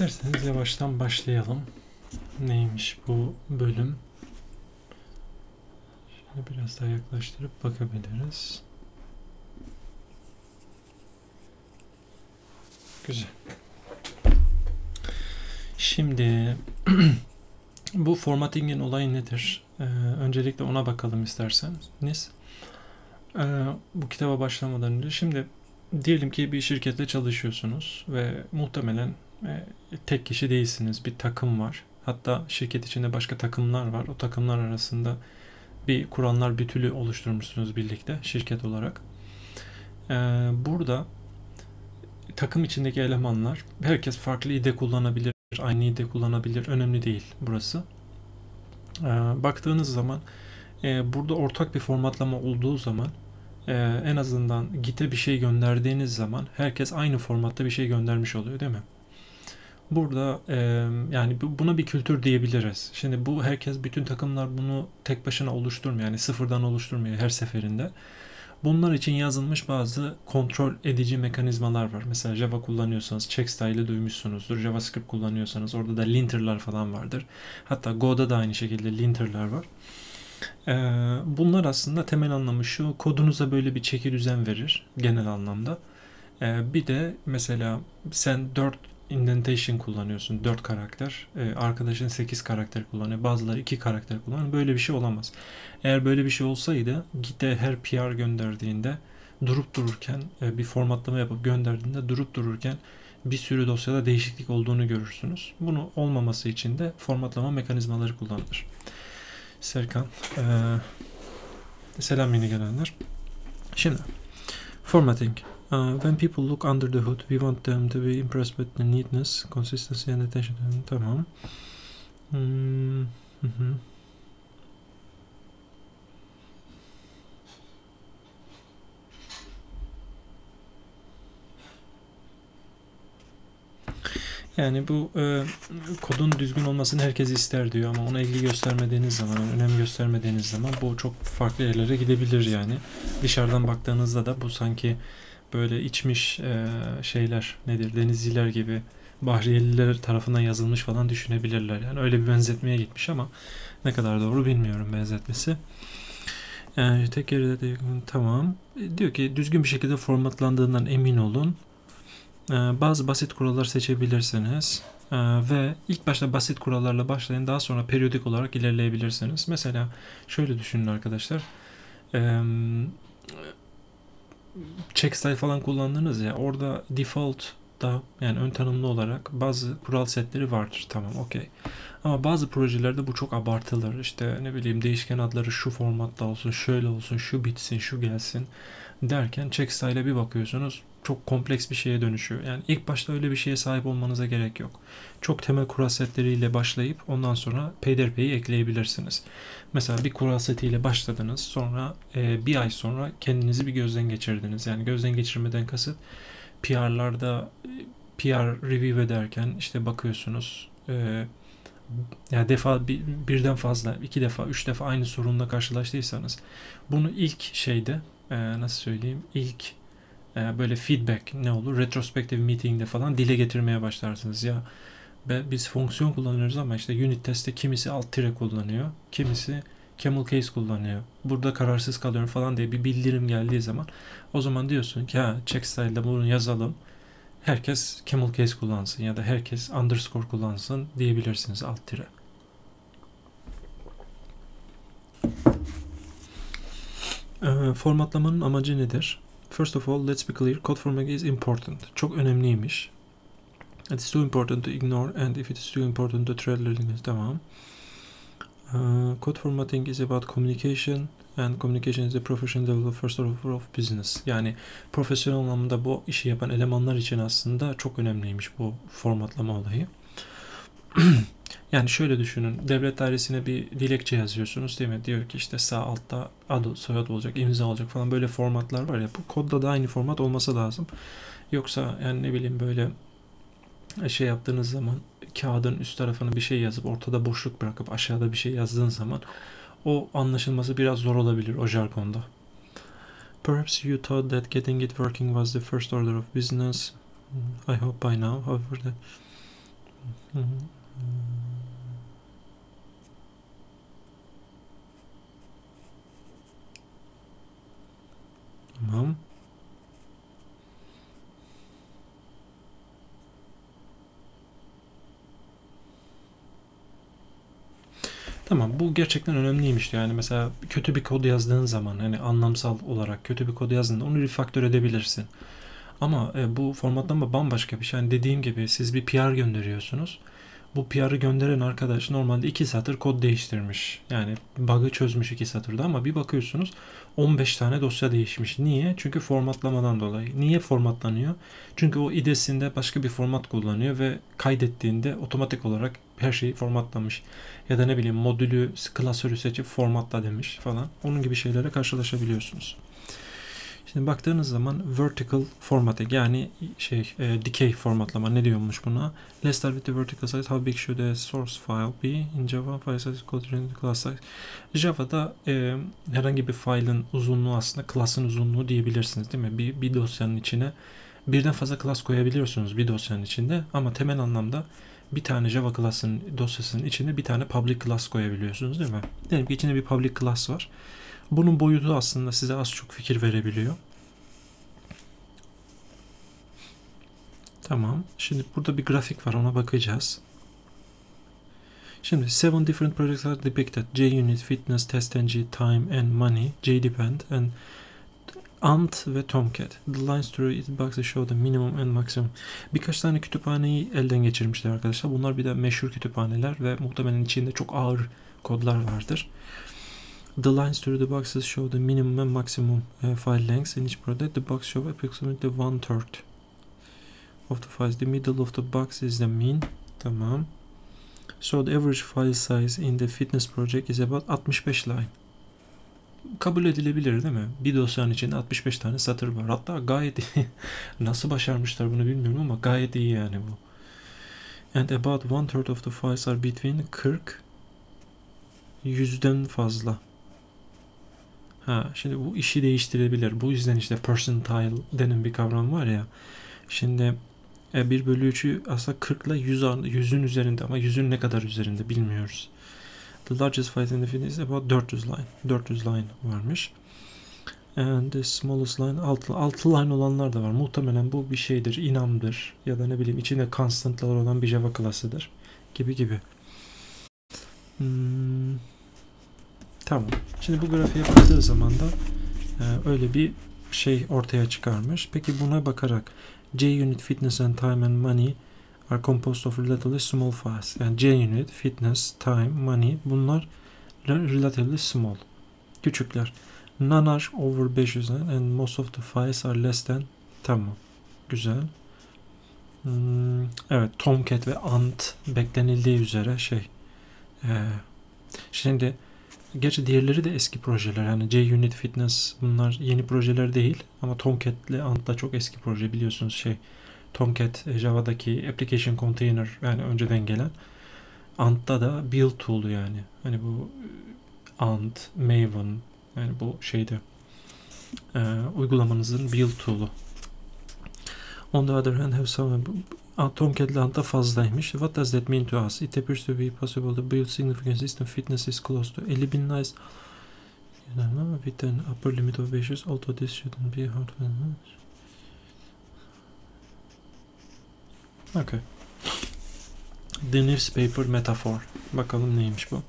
İsterseniz yavaştan başlayalım. Neymiş bu bölüm? Şöyle biraz daha yaklaştırıp bakabiliriz. Güzel. Şimdi bu formattingin olayı nedir? Ee, öncelikle ona bakalım isterseniz. Ee, bu kitaba başlamadan önce şimdi diyelim ki bir şirketle çalışıyorsunuz ve muhtemelen tek kişi değilsiniz. Bir takım var. Hatta şirket içinde başka takımlar var. O takımlar arasında bir kuranlar bütülü oluşturmuşsunuz birlikte şirket olarak. Ee, burada takım içindeki elemanlar herkes farklı ide kullanabilir, aynı ide kullanabilir. Önemli değil burası. Ee, baktığınız zaman e, burada ortak bir formatlama olduğu zaman e, en azından Git'e bir şey gönderdiğiniz zaman herkes aynı formatta bir şey göndermiş oluyor değil mi? Burada e, yani buna bir kültür diyebiliriz. Şimdi bu herkes bütün takımlar bunu tek başına oluşturmuyor. Yani sıfırdan oluşturmuyor her seferinde. Bunlar için yazılmış bazı kontrol edici mekanizmalar var. Mesela Java kullanıyorsanız check style'ı duymuşsunuzdur. JavaScript kullanıyorsanız orada da linter'lar falan vardır. Hatta Go'da da aynı şekilde linter'lar var. Ee, bunlar aslında temel anlamı şu. Kodunuza böyle bir çeki düzen verir genel anlamda. Ee, bir de mesela sen 4 indentation kullanıyorsun 4 karakter. Ee, arkadaşın 8 karakter kullanıyor. Bazıları 2 karakter kullanıyor. Böyle bir şey olamaz. Eğer böyle bir şey olsaydı Git'e her PR gönderdiğinde durup dururken e, bir formatlama yapıp gönderdiğinde durup dururken bir sürü dosyada değişiklik olduğunu görürsünüz. Bunu olmaması için de formatlama mekanizmaları kullanılır. Serkan. Ee, selam yeni gelenler. Şimdi formatting. Uh, when people look under the hood, we want them to be impressed with the neatness, consistency and attention. Tamam. Hmm. Hı hı. Yani bu e, kodun düzgün olmasını herkes ister diyor ama ona ilgi göstermediğiniz zaman, önem göstermediğiniz zaman bu çok farklı yerlere gidebilir yani. Dışarıdan baktığınızda da bu sanki böyle içmiş e, şeyler nedir denizciler gibi Bahriyeliler tarafından yazılmış falan düşünebilirler. Yani öyle bir benzetmeye gitmiş ama ne kadar doğru bilmiyorum benzetmesi. Yani tek yerde de tamam. Diyor ki düzgün bir şekilde formatlandığından emin olun. Ee, bazı basit kurallar seçebilirsiniz. Ee, ve ilk başta basit kurallarla başlayın. Daha sonra periyodik olarak ilerleyebilirsiniz. Mesela şöyle düşünün arkadaşlar. Ee, check style falan kullandınız ya. Orada default da yani ön tanımlı olarak bazı kural setleri vardır. Tamam okey. Ama bazı projelerde bu çok abartılır. İşte ne bileyim değişken adları şu formatta olsun, şöyle olsun, şu bitsin, şu gelsin derken check style'e bir bakıyorsunuz çok kompleks bir şeye dönüşüyor. Yani ilk başta öyle bir şeye sahip olmanıza gerek yok. Çok temel kural setleriyle başlayıp ondan sonra peyderpeyi ekleyebilirsiniz. Mesela bir kural setiyle başladınız. Sonra e, bir ay sonra kendinizi bir gözden geçirdiniz. Yani gözden geçirmeden kasıt PR'larda PR review ederken işte bakıyorsunuz e, yani defa bir, birden fazla, iki defa, üç defa aynı sorunla karşılaştıysanız bunu ilk şeyde e, nasıl söyleyeyim ilk e, böyle feedback ne olur retrospective meeting'de falan dile getirmeye başlarsınız ya biz fonksiyon kullanıyoruz ama işte unit testte kimisi alt tire kullanıyor kimisi camel case kullanıyor burada kararsız kalıyorum falan diye bir bildirim geldiği zaman o zaman diyorsun ki ha check style'da bunu yazalım herkes camel case kullansın ya da herkes underscore kullansın diyebilirsiniz alt tire. Formatlamanın amacı nedir? First of all, let's be clear, code formatting is important. Çok önemliymiş. It is too important to ignore and if it is too important to tread lightly. Tamam. Uh, code formatting is about communication and communication is a professional order of business. Yani profesyonel anlamda bu işi yapan elemanlar için aslında çok önemliymiş bu formatlama olayı. yani şöyle düşünün. Devlet dairesine bir dilekçe yazıyorsunuz değil mi? Diyor ki işte sağ altta adı soyad olacak, imza olacak falan böyle formatlar var ya. Bu kodda da aynı format olması lazım. Yoksa yani ne bileyim böyle şey yaptığınız zaman kağıdın üst tarafına bir şey yazıp ortada boşluk bırakıp aşağıda bir şey yazdığın zaman o anlaşılması biraz zor olabilir o jargonda. Perhaps you thought that getting it working was the first order of business. I hope by now, however, that Tamam. Tamam bu gerçekten önemliymiş yani mesela kötü bir kod yazdığın zaman hani anlamsal olarak kötü bir kod yazdığında onu refaktör edebilirsin. Ama e, bu formatlama bambaşka bir şey. Yani dediğim gibi siz bir PR gönderiyorsunuz. Bu PR'ı gönderen arkadaş normalde 2 satır kod değiştirmiş. Yani bug'ı çözmüş 2 satırda ama bir bakıyorsunuz 15 tane dosya değişmiş. Niye? Çünkü formatlamadan dolayı. Niye formatlanıyor? Çünkü o idesinde başka bir format kullanıyor ve kaydettiğinde otomatik olarak her şeyi formatlamış. Ya da ne bileyim modülü, klasörü seçip formatla demiş falan. Onun gibi şeylere karşılaşabiliyorsunuz. Şimdi baktığınız zaman vertical formatting yani şey e, dikey formatlama ne diyormuş buna? Let's start with the vertical size. How big should the source file be in Java? File size equal class size. Java'da e, herhangi bir file'ın uzunluğu aslında class'ın uzunluğu diyebilirsiniz değil mi? Bir, bir dosyanın içine birden fazla class koyabiliyorsunuz bir dosyanın içinde ama temel anlamda bir tane Java class'ın dosyasının içine bir tane public class koyabiliyorsunuz değil mi? Diyelim ki içinde bir public class var. Bunun boyutu aslında size az çok fikir verebiliyor. Tamam. Şimdi burada bir grafik var ona bakacağız. Şimdi seven different projects are depicted. JUnit, Fitness, TestNG, Time and Money, JDepend and Ant ve Tomcat. The lines through its boxes show the minimum and maximum. Birkaç tane kütüphaneyi elden geçirmişler arkadaşlar. Bunlar bir de meşhur kütüphaneler ve muhtemelen içinde çok ağır kodlar vardır. The lines through the boxes show the minimum and maximum uh, file lengths in each project. The box show approximately one third of the files. The middle of the box is the mean. Tamam. So the average file size in the fitness project is about 65 line. Kabul edilebilir değil mi? Bir dosyanın içinde 65 tane satır var. Hatta gayet iyi. Nasıl başarmışlar bunu bilmiyorum ama gayet iyi yani bu. And about one third of the files are between 40 yüzden fazla. Ha, şimdi bu işi değiştirebilir. Bu yüzden işte percentile denen bir kavram var ya. Şimdi e, 1 bölü 3'ü aslında 40 ile 100, 100'ün üzerinde ama 100'ün ne kadar üzerinde bilmiyoruz. The largest file in the field is about 400 line. 400 line varmış. And the smallest line 6, 6 line olanlar da var. Muhtemelen bu bir şeydir, inamdır ya da ne bileyim içinde constantlar olan bir Java klasıdır gibi gibi. Hmm. Tamam. Şimdi bu grafiğe baktığı zaman da e, öyle bir şey ortaya çıkarmış. Peki buna bakarak JUnit, Fitness and Time and Money are composed of relatively small files. Yani JUnit, Fitness, Time, Money bunlar relatively small. Küçükler. None are over 500 and most of the files are less than tamam. Güzel. Hmm, evet Tomcat ve Ant beklenildiği üzere şey ee, şimdi Gerçi diğerleri de eski projeler. Yani JUnit Fitness bunlar yeni projeler değil. Ama Tomcat ile Ant da çok eski proje biliyorsunuz şey. Tomcat e, Java'daki application container yani önceden gelen. Ant'ta da build tool'u yani. Hani bu e, Ant, Maven yani bu şeyde e, uygulamanızın build tool'u. On the other hand have some Tomcat Land'da fazlaymış. What does that mean to us? It appears to be possible to build significant system fitness is close to 50 bin nice with an upper limit of 500 although this shouldn't be hard to Okay. The newspaper metaphor. Bakalım neymiş bu.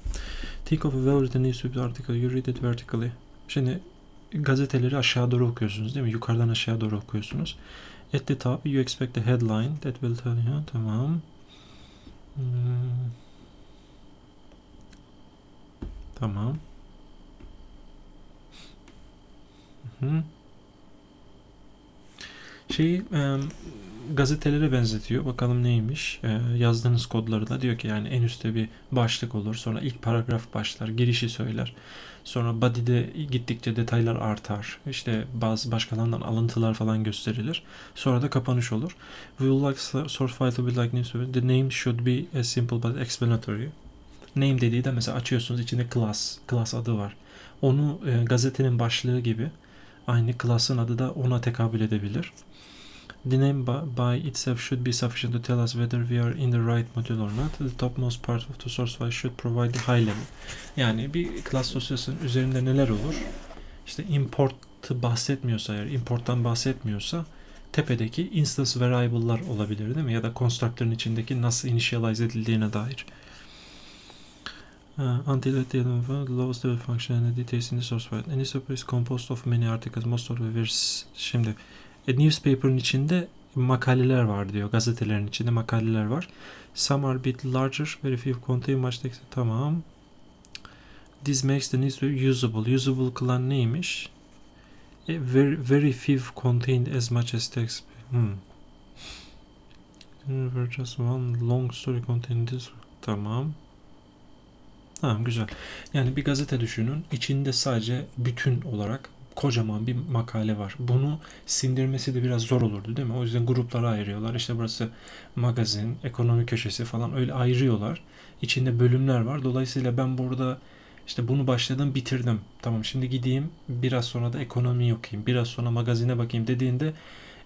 Think of a well-written newspaper article. You read it vertically. Şimdi gazeteleri aşağı doğru okuyorsunuz değil mi? Yukarıdan aşağı doğru okuyorsunuz. At the top you expect a headline that will tell you. Tamam. Hmm. Tamam. Hı -hı. E, gazetelere benzetiyor. Bakalım neymiş. E, yazdığınız kodları da diyor ki yani en üstte bir başlık olur. Sonra ilk paragraf başlar. Girişi söyler. Sonra body'de gittikçe detaylar artar. İşte bazı başkalarından alıntılar falan gösterilir. Sonra da kapanış olur. We would like source file to be like newspaper. The name should be as simple but explanatory. Name dediği de mesela açıyorsunuz içinde class, class adı var. Onu e, gazetenin başlığı gibi aynı class'ın adı da ona tekabül edebilir. The name by itself should be sufficient to tell us whether we are in the right module or not. The topmost part of the source file should provide the high level. Yani bir class dosyasının üzerinde neler olur? İşte import'ı bahsetmiyorsa eğer, import'tan bahsetmiyorsa tepedeki instance variable'lar olabilir değil mi? Ya da constructor'ın içindeki nasıl initialize edildiğine dair. Uh, until at the end of the lowest level function and the details in the source file. Any super is composed of many articles, most of the vers. Şimdi e, newspaper'ın içinde makaleler var diyor. Gazetelerin içinde makaleler var. Some are a bit larger, very few contain much text. Tamam. This makes the newspaper usable. Usable kılan neymiş? E, very, very few contained as much as text. Hmm. Just one long story contained this. Tamam. Tamam güzel. Yani bir gazete düşünün. İçinde sadece bütün olarak kocaman bir makale var. Bunu sindirmesi de biraz zor olurdu değil mi? O yüzden gruplara ayırıyorlar. İşte burası magazin, ekonomi köşesi falan öyle ayırıyorlar. İçinde bölümler var. Dolayısıyla ben burada işte bunu başladım bitirdim. Tamam şimdi gideyim biraz sonra da ekonomi okuyayım. Biraz sonra magazine bakayım dediğinde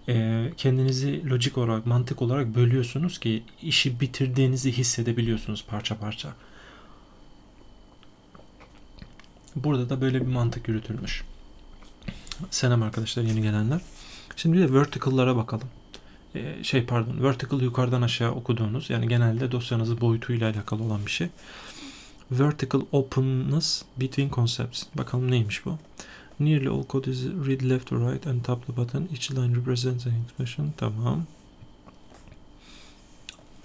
e, kendinizi lojik olarak, mantık olarak bölüyorsunuz ki işi bitirdiğinizi hissedebiliyorsunuz parça parça. Burada da böyle bir mantık yürütülmüş. Selam arkadaşlar yeni gelenler. Şimdi de vertical'lara bakalım. Ee, şey pardon, vertical yukarıdan aşağı okuduğunuz yani genelde dosyanızın boyutuyla alakalı olan bir şey. Vertical openness between concepts. Bakalım neymiş bu? Nearly all code is read left or right and top the button. Each line represents an expression. Tamam.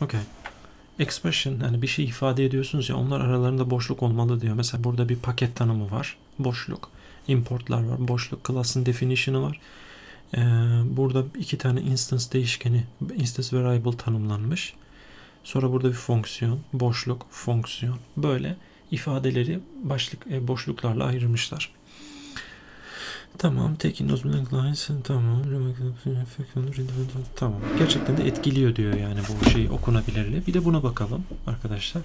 Okay. Expression yani bir şey ifade ediyorsunuz ya onlar aralarında boşluk olmalı diyor. Mesela burada bir paket tanımı var. Boşluk. Importlar var. Boşluk. Class'ın definition'ı var. Ee, burada iki tane instance değişkeni, instance variable tanımlanmış. Sonra burada bir fonksiyon, boşluk, fonksiyon. Böyle ifadeleri başlık e, boşluklarla ayırmışlar. Tamam. Taking those blank lines. Tamam. Tamam. Gerçekten de etkiliyor diyor yani bu şeyi okunabilirliği. Bir de buna bakalım arkadaşlar.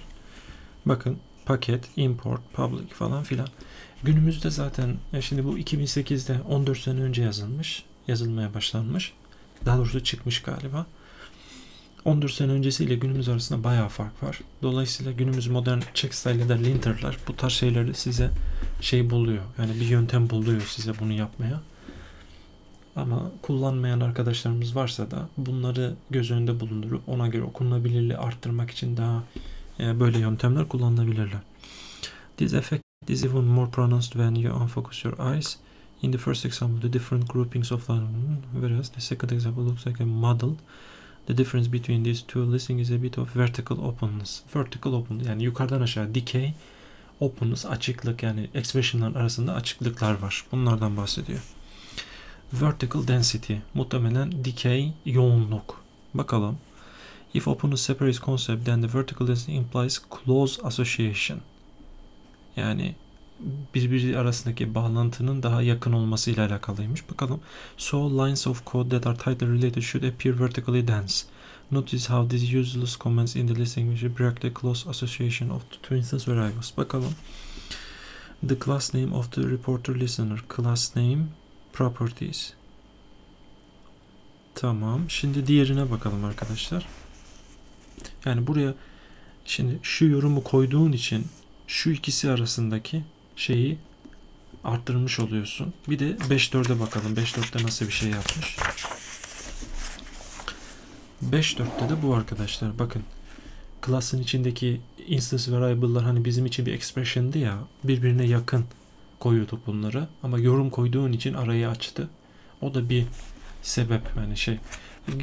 Bakın paket, import, public falan filan. Günümüzde zaten şimdi bu 2008'de 14 sene önce yazılmış. Yazılmaya başlanmış. Daha doğrusu çıkmış galiba. 14 sene öncesiyle günümüz arasında bayağı fark var. Dolayısıyla günümüz modern check style ya da linter'lar bu tarz şeyleri size şey buluyor. Yani bir yöntem buluyor size bunu yapmaya. Ama kullanmayan arkadaşlarımız varsa da bunları göz önünde bulundurup ona göre okunabilirliği arttırmak için daha böyle yöntemler kullanılabilirler. This effect is even more pronounced when you unfocus your eyes. In the first example, the different groupings of line, whereas the second example looks like a model. The difference between these two listings is a bit of vertical openness. Vertical open yani yukarıdan aşağı dikey openness açıklık yani expression'ların arasında açıklıklar var. Bunlardan bahsediyor. Vertical density muhtemelen dikey yoğunluk. Bakalım. If openness separates concept then the vertical density implies close association. Yani birbiri arasındaki bağlantının daha yakın olmasıyla alakalıymış. Bakalım. So lines of code that are tightly related should appear vertically dense. Notice how these useless comments in the listing should break the close association of the two instance variables. Bakalım. The class name of the reporter listener. Class name properties. Tamam. Şimdi diğerine bakalım arkadaşlar. Yani buraya şimdi şu yorumu koyduğun için şu ikisi arasındaki şeyi arttırmış oluyorsun. Bir de 5.4'e bakalım. 5.4'te nasıl bir şey yapmış. 5.4'te de bu arkadaşlar. Bakın. Class'ın içindeki instance variable'lar hani bizim için bir expression'dı ya. Birbirine yakın koyuyorduk bunları. Ama yorum koyduğun için arayı açtı. O da bir sebep yani şey.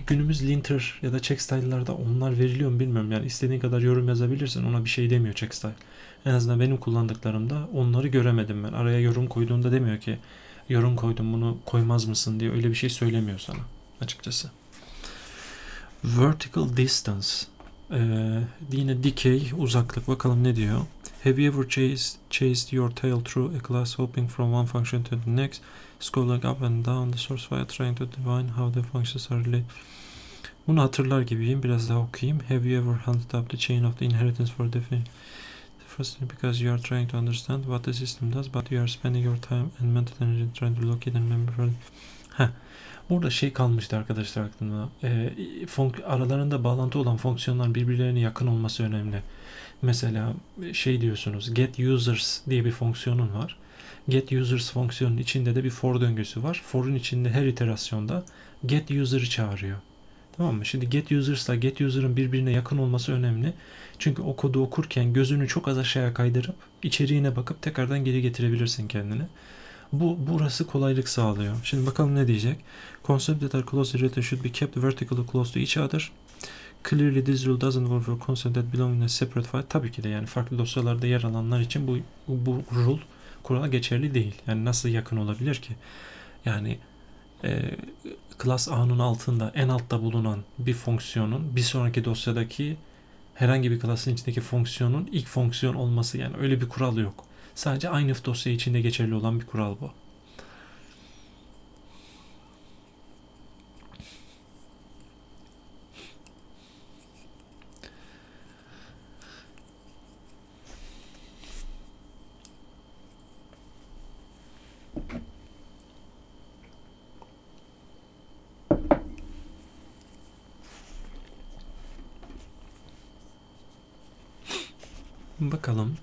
Günümüz linter ya da check style'larda onlar veriliyor mu bilmiyorum. Yani istediğin kadar yorum yazabilirsin. Ona bir şey demiyor check style. En azından benim kullandıklarımda onları göremedim ben. Araya yorum koyduğunda demiyor ki yorum koydum bunu koymaz mısın diye öyle bir şey söylemiyor sana açıkçası. Vertical distance. Ee, yine dikey uzaklık. Bakalım ne diyor. Have you ever chased, chased your tail through a class hopping from one function to the next, scrolling up and down the source file trying to define how the functions are related? Bunu hatırlar gibiyim. Biraz daha okuyayım. Have you ever hunted up the chain of the inheritance for defining Firstly, because you are trying to understand what the system does, but you are spending your time and mental energy trying to locate and remember. Heh. Burada şey kalmıştı arkadaşlar aklımda. E, aralarında bağlantı olan fonksiyonlar birbirlerine yakın olması önemli. Mesela şey diyorsunuz get users diye bir fonksiyonun var. Get users fonksiyonun içinde de bir for döngüsü var. For'un içinde her iterasyonda get user'ı çağırıyor. Tamam mı? Şimdi get users'la get user'ın birbirine yakın olması önemli. Çünkü o kodu okurken gözünü çok az aşağıya kaydırıp içeriğine bakıp tekrardan geri getirebilirsin kendini. Bu burası kolaylık sağlıyor. Şimdi bakalım ne diyecek. Concepts that are closely related should be kept vertically close to each other. Clearly this rule doesn't work for concepts that belong in a separate file. Tabii ki de yani farklı dosyalarda yer alanlar için bu bu rule kurala geçerli değil. Yani nasıl yakın olabilir ki? Yani e, class A'nın altında en altta bulunan bir fonksiyonun bir sonraki dosyadaki herhangi bir klasın içindeki fonksiyonun ilk fonksiyon olması yani öyle bir kural yok. Sadece aynı dosya içinde geçerli olan bir kural bu. Bakalım.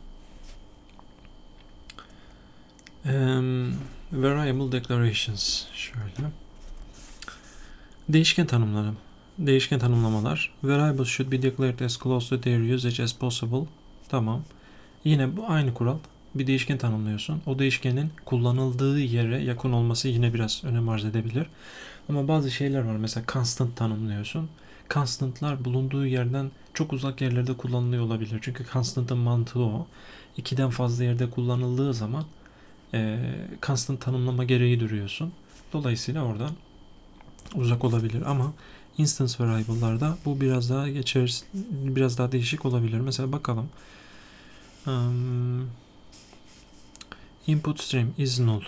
Um, variable declarations. Şöyle. Değişken tanımları. Değişken tanımlamalar. Variables should be declared as close to their usage as possible. Tamam. Yine bu aynı kural. Bir değişken tanımlıyorsun. O değişkenin kullanıldığı yere yakın olması yine biraz önem arz edebilir. Ama bazı şeyler var. Mesela constant tanımlıyorsun. Constant'lar bulunduğu yerden çok uzak yerlerde kullanılıyor olabilir. Çünkü constant'ın mantığı o. İkiden fazla yerde kullanıldığı zaman e, constant tanımlama gereği duruyorsun. Dolayısıyla oradan uzak olabilir ama instance variable'larda bu biraz daha geçer biraz daha değişik olabilir. Mesela bakalım. Um, input stream is null.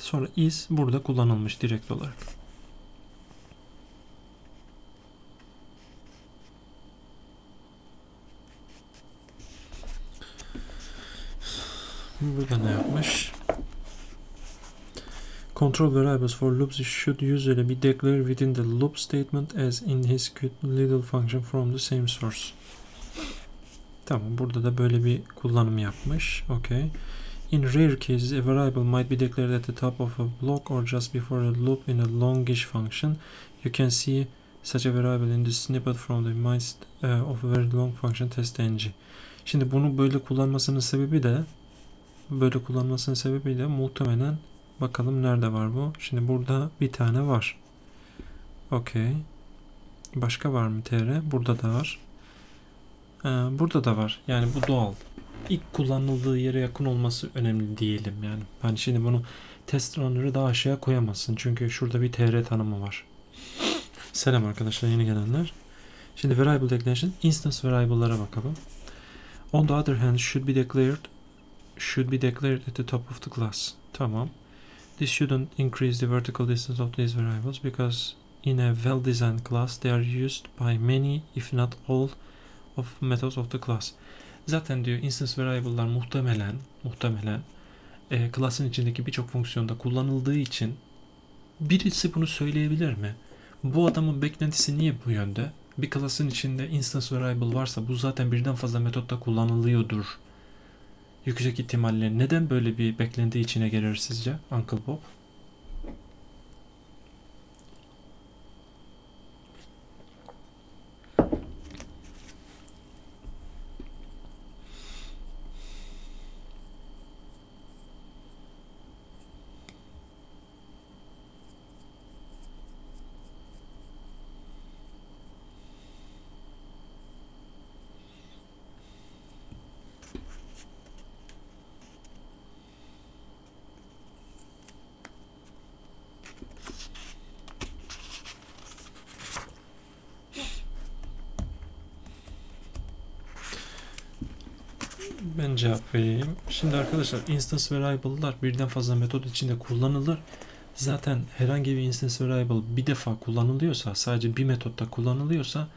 Sonra is burada kullanılmış direkt olarak. Burada ne yapmış? Control variables for loops should usually be declared within the loop statement as in his little function from the same source. Tamam burada da böyle bir kullanım yapmış. Okay. In rare cases a variable might be declared at the top of a block or just before a loop in a longish function. You can see such a variable in the snippet from the minds uh, of a very long function test.ng. Şimdi bunu böyle kullanmasının sebebi de böyle kullanmasının sebebiyle muhtemelen bakalım nerede var bu. Şimdi burada bir tane var. Okey. Başka var mı tr? Burada da var. Ee, burada da var. Yani bu doğal. İlk kullanıldığı yere yakın olması önemli diyelim yani. Hani şimdi bunu test runner'ı daha aşağıya koyamazsın. Çünkü şurada bir tr tanımı var. Selam arkadaşlar yeni gelenler. Şimdi variable declaration instance variable'lara bakalım. On the other hand should be declared should be declared at the top of the class. Tamam. This shouldn't increase the vertical distance of these variables because in a well-designed class they are used by many if not all of methods of the class. Zaten diyor instance variable'lar muhtemelen muhtemelen e, class'ın içindeki birçok fonksiyonda kullanıldığı için birisi bunu söyleyebilir mi? Bu adamın beklentisi niye bu yönde? Bir class'ın içinde instance variable varsa bu zaten birden fazla metotta kullanılıyordur yüksek ihtimalle neden böyle bir beklenti içine girer sizce Uncle Bob? Ben cevap vereyim. Şimdi arkadaşlar instance variable'lar birden fazla metot içinde kullanılır. Zaten herhangi bir instance variable bir defa kullanılıyorsa, sadece bir metotta kullanılıyorsa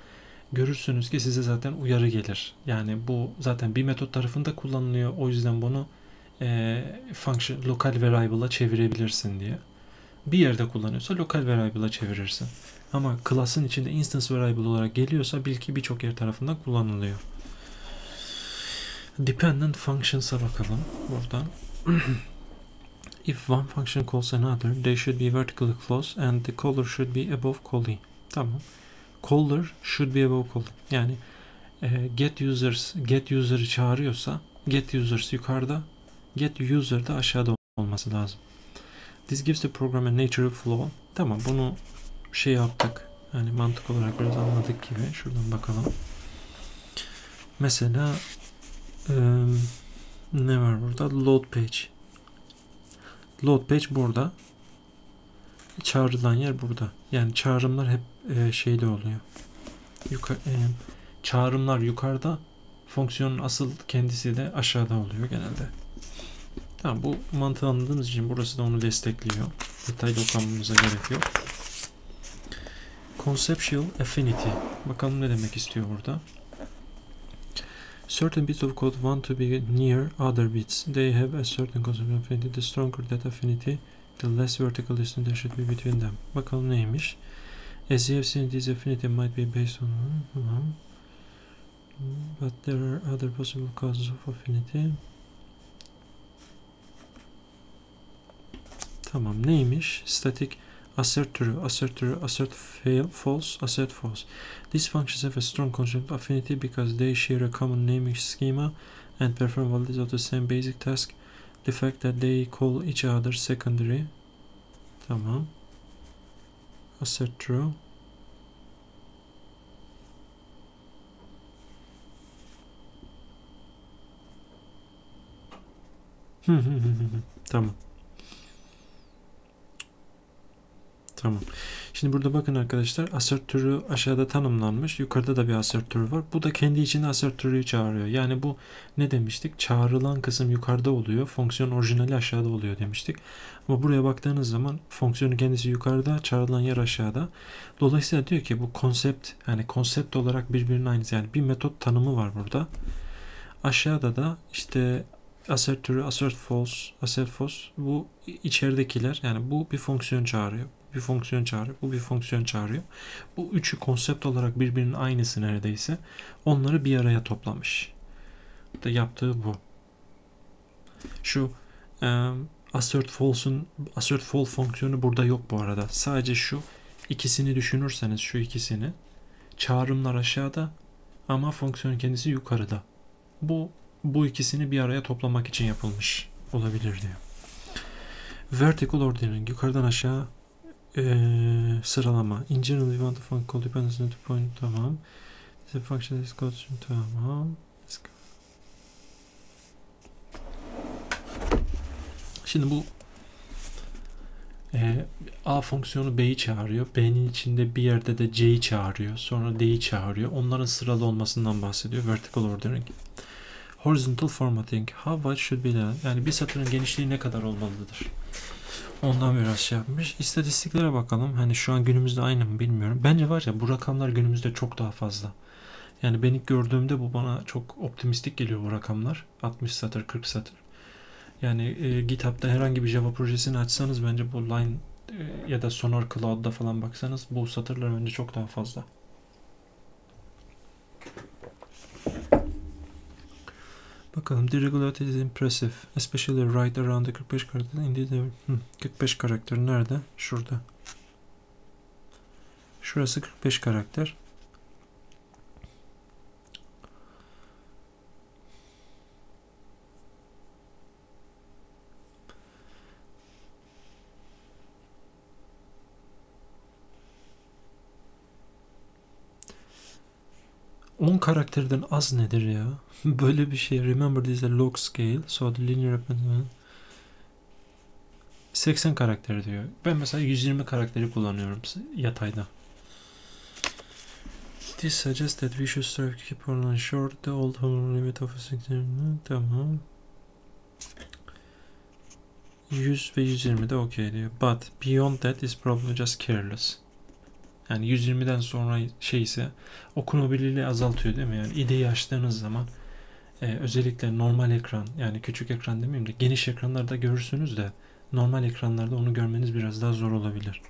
görürsünüz ki size zaten uyarı gelir. Yani bu zaten bir metot tarafında kullanılıyor. O yüzden bunu e, function local variable'a çevirebilirsin diye. bir yerde kullanıyorsa local variable'a çevirirsin. Ama class'ın içinde instance variable olarak geliyorsa bil ki birçok yer tarafından kullanılıyor. Dependent functions'a bakalım buradan. If one function calls another, they should be vertically close and the caller should be above calling. Tamam. Caller should be above calling. Yani e, get users get user'ı çağırıyorsa get users yukarıda get user da aşağıda olması lazım. This gives the program a natural flow. Tamam bunu şey yaptık. Yani mantık olarak biraz anladık gibi. Şuradan bakalım. Mesela e, ne var burada? Load page. Load page burada. Çağrılan yer burada. Yani çağrımlar hep e, şeyde oluyor. Yukarı, e, çağrımlar yukarıda. Fonksiyonun asıl kendisi de aşağıda oluyor genelde. Tamam bu mantığı anladığımız için burası da onu destekliyor. Detaylı okumamıza gerek yok. Conceptual affinity. Bakalım ne demek istiyor burada. Certain bits of code want to be near other bits. They have a certain conceptual affinity. The stronger that affinity, the less vertical distance there should be between them. Bakalım neymiş. As you have seen, this affinity might be based on... But there are other possible causes of affinity. Tamam neymiş? Static assert true, assert true, assert fail, false, assert false. These functions have a strong concept affinity because they share a common naming schema and perform validates of the same basic task. The fact that they call each other secondary. Tamam. Assert true. Hmm, hmm, hmm, tamam. Tamam. Şimdi burada bakın arkadaşlar assert türü aşağıda tanımlanmış. Yukarıda da bir assert türü var. Bu da kendi içinde assert türüyü çağırıyor. Yani bu ne demiştik? Çağrılan kısım yukarıda oluyor. Fonksiyon orijinali aşağıda oluyor demiştik. Ama buraya baktığınız zaman fonksiyonun kendisi yukarıda, çağrılan yer aşağıda. Dolayısıyla diyor ki bu konsept yani konsept olarak birbirinin aynısı. Yani bir metot tanımı var burada. Aşağıda da işte assert türü, assert false, assert false bu içeridekiler yani bu bir fonksiyon çağırıyor bir fonksiyon çağırıyor. Bu bir fonksiyon çağırıyor. Bu üçü konsept olarak birbirinin aynısı neredeyse. Onları bir araya toplamış. Da yaptığı bu. Şu e, assert false'un assert false fonksiyonu burada yok bu arada. Sadece şu ikisini düşünürseniz şu ikisini çağrımlar aşağıda ama fonksiyon kendisi yukarıda. Bu bu ikisini bir araya toplamak için yapılmış olabilir diyor. Vertical ordering yukarıdan aşağı ee, sıralama. In general we want to find call dependency to point tamam. The function is called tamam. Şimdi bu e, A fonksiyonu B'yi çağırıyor. B'nin içinde bir yerde de C'yi çağırıyor. Sonra D'yi çağırıyor. Onların sıralı olmasından bahsediyor. Vertical ordering. Horizontal formatting. How wide should be Yani bir satırın genişliği ne kadar olmalıdır? Ondan biraz şey yapmış. İstatistiklere bakalım. Hani şu an günümüzde aynı mı bilmiyorum. Bence var ya bu rakamlar günümüzde çok daha fazla. Yani ben ilk gördüğümde bu bana çok optimistik geliyor bu rakamlar. 60 satır, 40 satır. Yani e, GitHub'da herhangi bir Java projesini açsanız bence bu Line e, ya da Sonar Cloud'da falan baksanız bu satırlar bence çok daha fazla. Bakalım. The regularity is impressive. Especially right around the 45 karakter. Indeed, hmm, 45 karakter nerede? Şurada. Şurası 45 karakter. On karakterden az nedir ya? Böyle bir şey. Remember this is a log scale. So the linear representation 80 karakter diyor. Ben mesela 120 karakteri kullanıyorum yatayda. This suggests that we should strive to keep on short the old home limit of 60. Tamam. 100 ve 120 de okey diyor. But beyond that is probably just careless. Yani 120'den sonra şey ise okunabilirliği azaltıyor değil mi? Yani ideyi açtığınız zaman e, özellikle normal ekran yani küçük ekran demeyeyim de geniş ekranlarda görürsünüz de normal ekranlarda onu görmeniz biraz daha zor olabilir.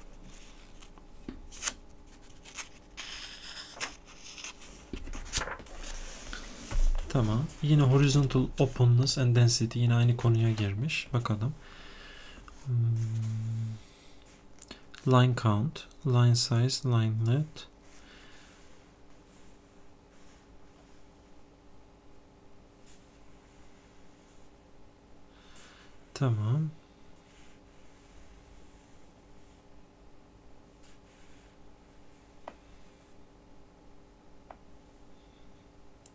Tamam. Yine horizontal openness and density yine aynı konuya girmiş. Bakalım. Hmm. Line count, line size, line width. Tamam.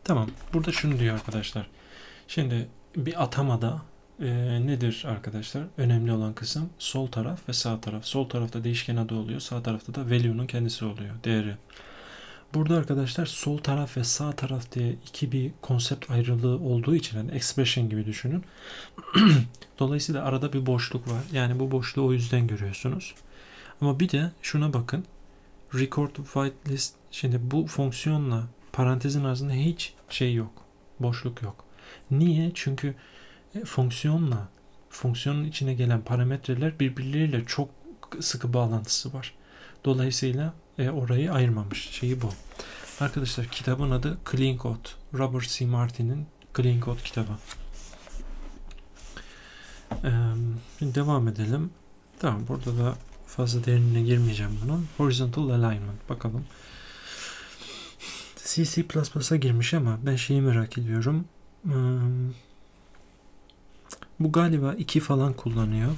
Tamam. Burada şunu diyor arkadaşlar. Şimdi bir atamada e, nedir arkadaşlar? Önemli olan kısım sol taraf ve sağ taraf. Sol tarafta değişken adı oluyor. Sağ tarafta da value'nun kendisi oluyor. Değeri. Burada arkadaşlar sol taraf ve sağ taraf diye iki bir konsept ayrılığı olduğu için yani expression gibi düşünün. Dolayısıyla arada bir boşluk var. Yani bu boşluğu o yüzden görüyorsunuz. Ama bir de şuna bakın. Record whitelist şimdi bu fonksiyonla parantezin arasında hiç şey yok. Boşluk yok. Niye? Çünkü fonksiyonla fonksiyonun içine gelen parametreler birbirleriyle çok sıkı bağlantısı var. Dolayısıyla e, orayı ayırmamış. Şeyi bu. Arkadaşlar kitabın adı Clean Code. Robert C. Martin'in Clean Code kitabı. Ee, devam edelim. Tamam burada da fazla derinine girmeyeceğim bunun. Horizontal Alignment. Bakalım. C++'a girmiş ama ben şeyi merak ediyorum. Hmm. Bu galiba 2 falan kullanıyor.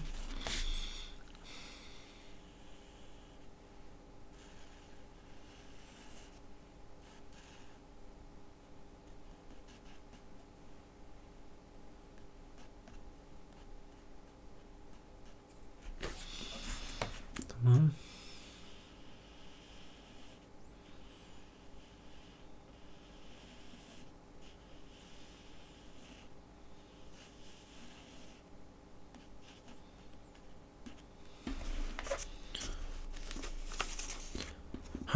Tamam.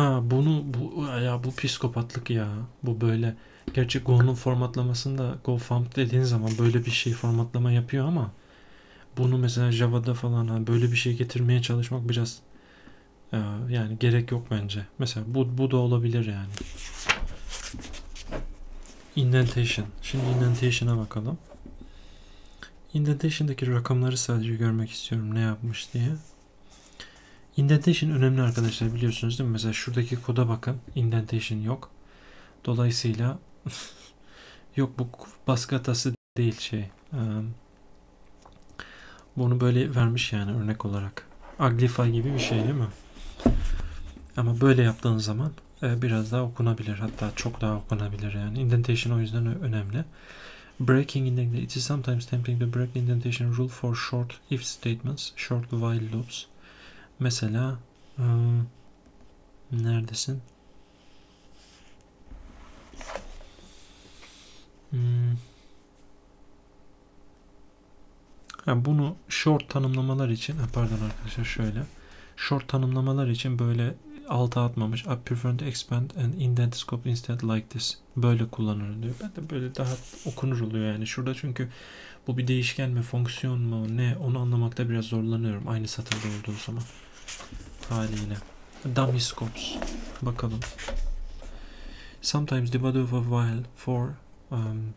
Ha bunu bu ya bu psikopatlık ya. Bu böyle gerçi Go'nun formatlamasında Go Fump dediğin zaman böyle bir şey formatlama yapıyor ama bunu mesela Java'da falan hani böyle bir şey getirmeye çalışmak biraz e, yani gerek yok bence. Mesela bu bu da olabilir yani. Indentation. Şimdi indentation'a bakalım. Indentation'daki rakamları sadece görmek istiyorum ne yapmış diye. Indentation önemli arkadaşlar biliyorsunuz değil mi? Mesela şuradaki koda bakın. Indentation yok. Dolayısıyla yok bu baskı hatası değil şey. Bunu böyle vermiş yani örnek olarak. Aglify gibi bir şey değil mi? Ama böyle yaptığın zaman e, biraz daha okunabilir. Hatta çok daha okunabilir yani. Indentation o yüzden önemli. Breaking indentation. It is sometimes tempting to break indentation rule for short if statements, short while loops. Mesela ıı, neredesin? Hmm. Yani bunu short tanımlamalar için pardon arkadaşlar şöyle short tanımlamalar için böyle alta atmamış. I prefer to expand and indent scope instead like this. Böyle kullanılır diyor. Ben de böyle daha okunur oluyor yani. Şurada çünkü bu bir değişken mi, fonksiyon mu, ne onu anlamakta biraz zorlanıyorum. Aynı satırda olduğu zaman. Haliyle. Dummy scopes. Bakalım. Sometimes the body of a while for um,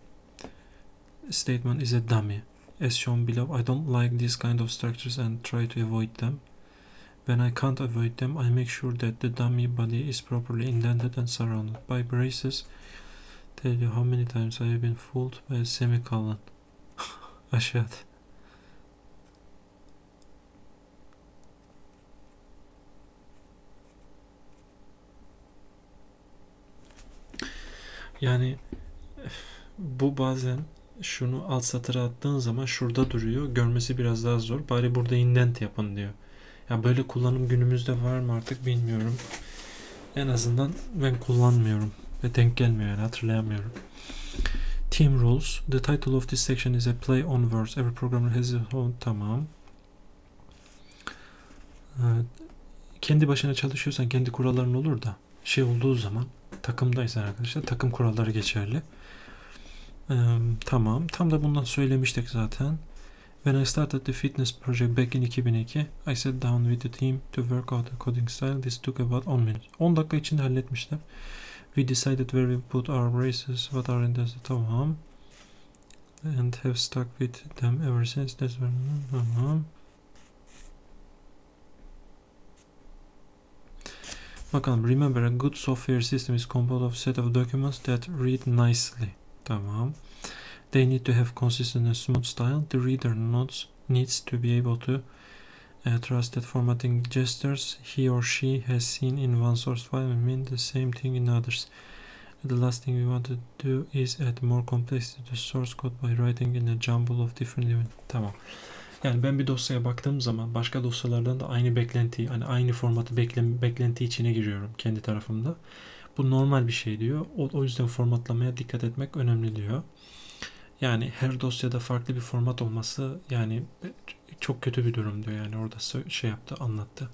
statement is a dummy. As shown below, I don't like these kind of structures and try to avoid them. When I can't avoid them, I make sure that the dummy body is properly indented and surrounded by braces. Tell you how many times I have been fooled by a semicolon. Aşağıda. Yani bu bazen şunu alt satıra attığın zaman şurada duruyor. Görmesi biraz daha zor. Bari burada indent yapın diyor. Ya böyle kullanım günümüzde var mı artık bilmiyorum. En azından ben kullanmıyorum ve denk gelmiyor yani hatırlayamıyorum. Team rules. The title of this section is a play on words. Every programmer has a own. Tamam. Evet. Kendi başına çalışıyorsan kendi kuralların olur da şey olduğu zaman takımdaysan arkadaşlar takım kuralları geçerli. Ee, tamam. Tam da bundan söylemiştik zaten. When I started the fitness project back in 2002, I sat down with the team to work out a coding style. This took about 10 minutes. 10 dakika içinde halletmişler. We decided where we put our braces, what are in the tamam. And have stuck with them ever since. That's when, tamam. Bakalım. Remember, a good software system is composed of set of documents that read nicely. Tamam. They need to have consistent and smooth style. The reader notes needs to be able to uh, trust that formatting gestures he or she has seen in one source file will mean the same thing in others. The last thing we want to do is add more complexity to source code by writing in a jumble of different events. Tamam. Yani ben bir dosyaya baktığım zaman başka dosyalardan da aynı beklenti, hani aynı formatı bekle, beklenti içine giriyorum kendi tarafımda. Bu normal bir şey diyor. O, o yüzden formatlamaya dikkat etmek önemli diyor. Yani her dosyada farklı bir format olması yani çok kötü bir durum diyor. Yani orada şey yaptı, anlattı.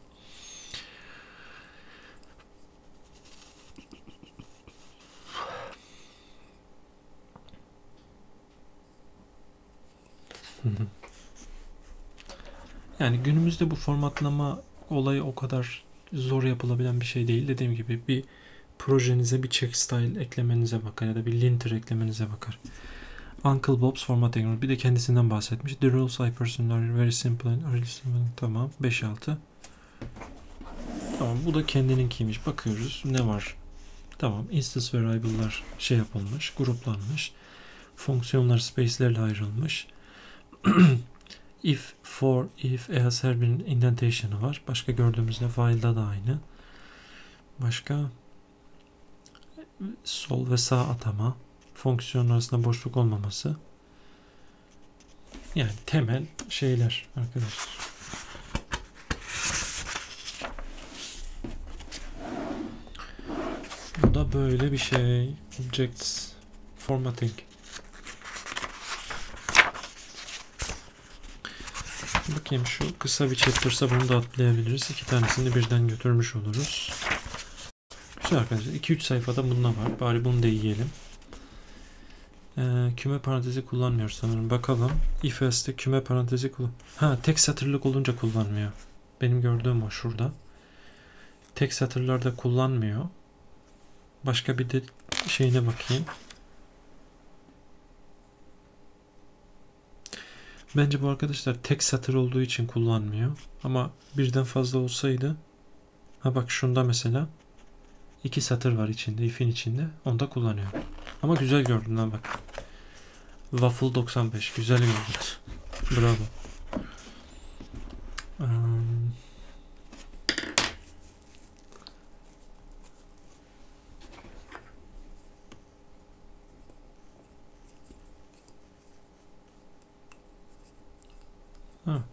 Yani günümüzde bu formatlama olayı o kadar zor yapılabilen bir şey değil. Dediğim gibi bir projenize bir check style eklemenize bakar ya da bir linter eklemenize bakar. Uncle Bob's formatting bir de kendisinden bahsetmiş. The rules I personally are very simple and really simple. Tamam 5-6. Tamam bu da kendininkiymiş. Bakıyoruz ne var. Tamam instance variable'lar şey yapılmış, gruplanmış. Fonksiyonlar space'lerle ayrılmış. if, for, if, else her birinin indentation'ı var. Başka gördüğümüzde while'da da aynı. Başka sol ve sağ atama. Fonksiyon arasında boşluk olmaması. Yani temel şeyler arkadaşlar. Bu da böyle bir şey. Objects formatting. Bakayım şu kısa bir chapter'sa bunu da atlayabiliriz. İki tanesini birden götürmüş oluruz. Güzel arkadaşlar. 2-3 sayfada bununla var. Bari bunu da yiyelim. Ee, küme parantezi kullanmıyor sanırım. Bakalım. If else'de küme parantezi kullan. Ha tek satırlık olunca kullanmıyor. Benim gördüğüm o şurada. Tek satırlarda kullanmıyor. Başka bir de şeyine bakayım. Bence bu arkadaşlar tek satır olduğu için kullanmıyor. Ama birden fazla olsaydı ha bak şunda mesela iki satır var içinde, if'in içinde. Onda kullanıyor. Ama güzel gördüm lan bak. Waffle 95. Güzel gördüm. Bravo. Um, ha.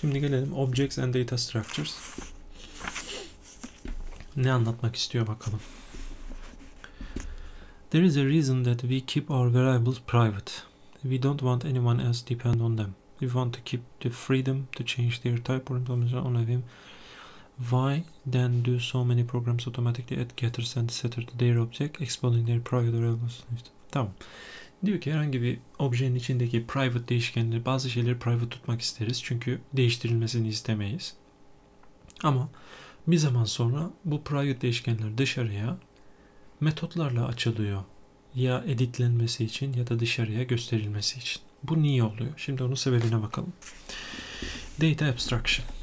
Şimdi gelelim Objects and Data Structures. Ne anlatmak istiyor bakalım. There is a reason that we keep our variables private. We don't want anyone else depend on them. We want to keep the freedom to change their type or implementation on a Vim. Why then do so many programs automatically add getters and setter to their object, exposing their private variables? Tamam. Diyor ki herhangi bir objenin içindeki private değişkenleri bazı şeyleri private tutmak isteriz. Çünkü değiştirilmesini istemeyiz. Ama bir zaman sonra bu private değişkenler dışarıya metotlarla açılıyor. Ya editlenmesi için ya da dışarıya gösterilmesi için. Bu niye oluyor? Şimdi onun sebebine bakalım. Data abstraction.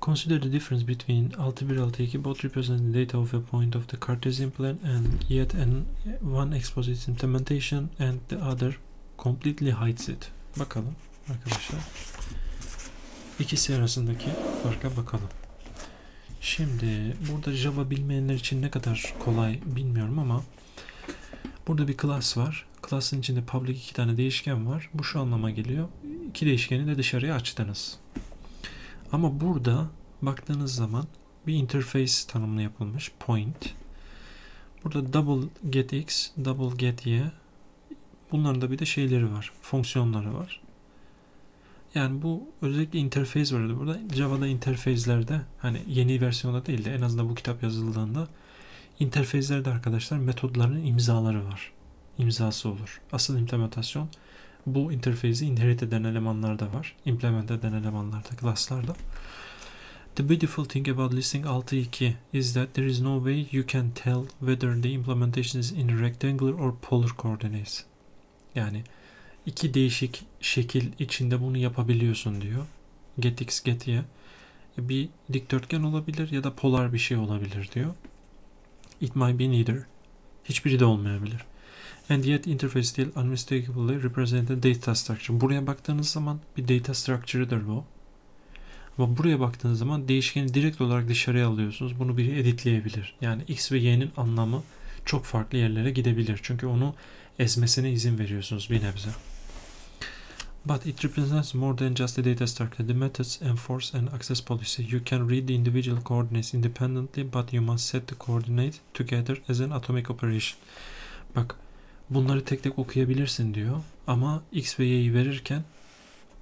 Consider the difference between 6162 both represent the data of a point of the Cartesian plan and yet an one exposes implementation and the other completely hides it. Bakalım arkadaşlar. İkisi arasındaki farka bakalım. Şimdi burada Java bilmeyenler için ne kadar kolay bilmiyorum ama burada bir class var. Class'ın içinde public iki tane değişken var. Bu şu anlama geliyor. İki değişkeni de dışarıya açtınız. Ama burada baktığınız zaman bir interface tanımlı yapılmış. Point. Burada double get x, double get y. Bunların da bir de şeyleri var. Fonksiyonları var. Yani bu özellikle interface vardı burada. Java'da interface'lerde hani yeni versiyonda değil de en azından bu kitap yazıldığında interfezlerde arkadaşlar metodların imzaları var. İmzası olur. Asıl implementasyon bu interfeyzi inherit eden elemanlarda var. Implement eden elemanlarda, class'larda. The beautiful thing about listing 6.2 is that there is no way you can tell whether the implementation is in rectangular or polar coordinates. Yani iki değişik şekil içinde bunu yapabiliyorsun diyor. Get x get y. Bir dikdörtgen olabilir ya da polar bir şey olabilir diyor. It might be neither. Hiçbiri de olmayabilir. And yet interface still unmistakably represent a data structure. Buraya baktığınız zaman bir data structure'ıdır bu. Ama buraya baktığınız zaman değişkeni direkt olarak dışarıya alıyorsunuz. Bunu biri editleyebilir. Yani x ve y'nin anlamı çok farklı yerlere gidebilir. Çünkü onu ezmesine izin veriyorsunuz bir nebze. But it represents more than just a data structure. The methods enforce an access policy. You can read the individual coordinates independently, but you must set the coordinate together as an atomic operation. Bak, bunları tek tek okuyabilirsin diyor. Ama x ve y'yi verirken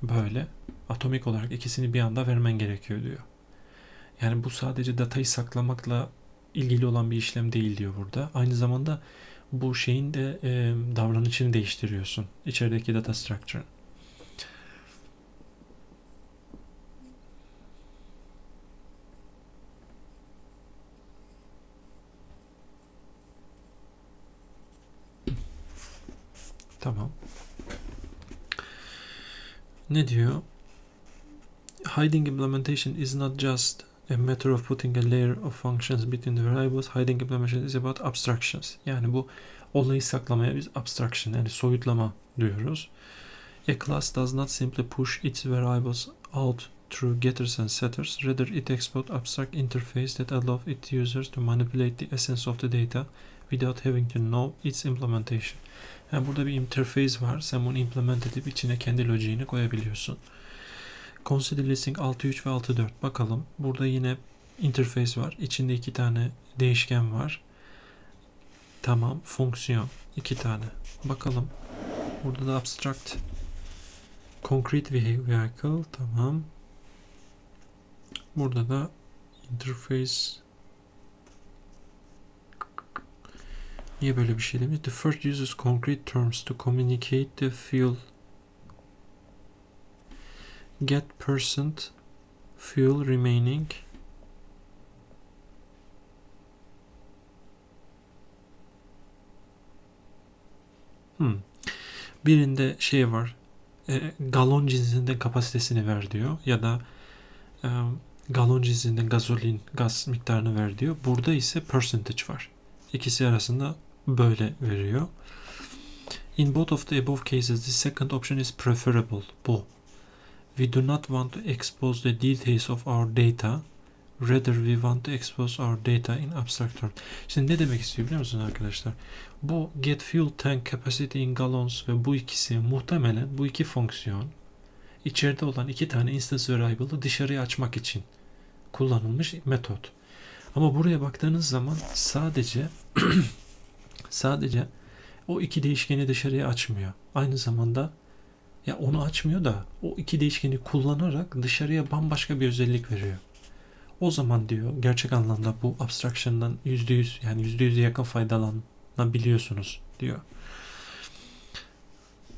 böyle atomik olarak ikisini bir anda vermen gerekiyor diyor. Yani bu sadece datayı saklamakla ilgili olan bir işlem değil diyor burada. Aynı zamanda bu şeyin de e, davranışını değiştiriyorsun. İçerideki data structure. Tamam. Ne diyor? Hiding implementation is not just a matter of putting a layer of functions between the variables. Hiding implementation is about abstractions. Yani bu olayı saklamaya biz abstraction yani soyutlama diyoruz. A class does not simply push its variables out through getters and setters. Rather, it exploits abstract interface that allows its users to manipulate the essence of the data without having to know its implementation. Yani burada bir interface var. Sen bunu implement edip içine kendi logiğini koyabiliyorsun. Consider listing 6.3 ve 6.4. Bakalım. Burada yine interface var. İçinde iki tane değişken var. Tamam. Fonksiyon. iki tane. Bakalım. Burada da abstract concrete vehicle. Tamam. Burada da interface Niye böyle bir şey demiş? The first uses concrete terms to communicate the fuel. Get percent fuel remaining. Hmm. Birinde şey var. E, galon cinsinde kapasitesini ver diyor. Ya da e, galon cinsinde gazolin, gaz miktarını ver diyor. Burada ise percentage var. İkisi arasında böyle veriyor. In both of the above cases, the second option is preferable. Bu. We do not want to expose the details of our data. Rather, we want to expose our data in abstract terms. Şimdi ne demek istiyor biliyor musunuz arkadaşlar? Bu get fuel tank capacity in gallons ve bu ikisi muhtemelen bu iki fonksiyon içeride olan iki tane instance variable'ı dışarıya açmak için kullanılmış metot. Ama buraya baktığınız zaman sadece sadece o iki değişkeni dışarıya açmıyor. Aynı zamanda ya onu açmıyor da o iki değişkeni kullanarak dışarıya bambaşka bir özellik veriyor. O zaman diyor gerçek anlamda bu abstraction'dan %100 yani %100'e yakın faydalanabiliyorsunuz diyor.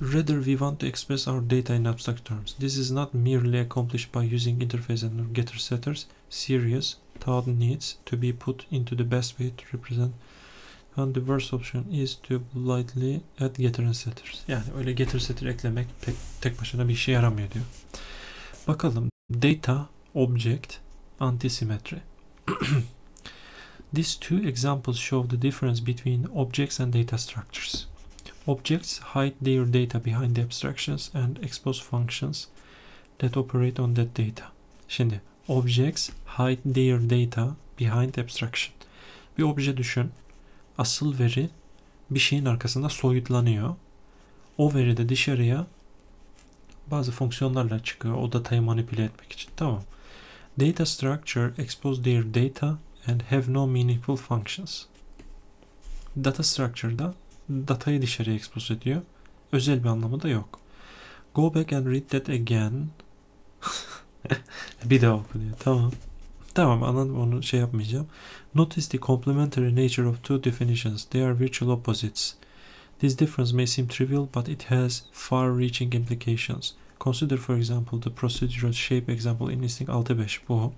Rather we want to express our data in abstract terms. This is not merely accomplished by using interface and getter setters. Serious thought needs to be put into the best way to represent and the worst option is to politely add getter and setters. Yani öyle getter setter eklemek pek tek başına bir işe yaramıyor diyor. Bakalım data object antisymmetry. These two examples show the difference between objects and data structures. Objects hide their data behind the abstractions and expose functions that operate on that data. Şimdi objects hide their data behind abstraction. Bir obje düşün asıl veri bir şeyin arkasında soyutlanıyor. O veri de dışarıya bazı fonksiyonlarla çıkıyor o datayı manipüle etmek için. Tamam. Data structure expose their data and have no meaningful functions. Data structure'da datayı dışarıya expose ediyor. Özel bir anlamı da yok. Go back and read that again. bir daha oku diyor. Tamam. Tamam anladım onu şey yapmayacağım. Notice the complementary nature of two definitions. They are virtual opposites. This difference may seem trivial, but it has far-reaching implications. Consider, for example, the procedural shape example in Instinct 6.5 bu.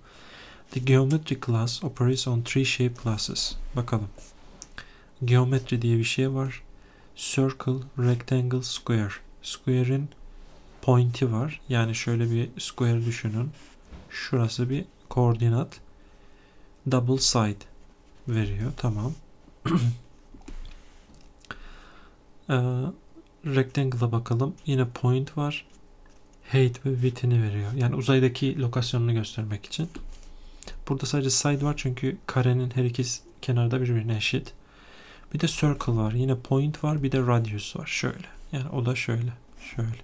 The geometry class operates on three shape classes. Bakalım. Geometri diye bir şey var. Circle, rectangle, square. Square'in pointi var. Yani şöyle bir square düşünün. Şurası bir koordinat. Double side veriyor. Tamam. ee, rectangle'a bakalım. Yine point var. Height ve width'ini veriyor. Yani uzaydaki lokasyonunu göstermek için. Burada sadece side var çünkü karenin her iki kenarda birbirine eşit. Bir de circle var. Yine point var. Bir de radius var. Şöyle. Yani o da şöyle. Şöyle.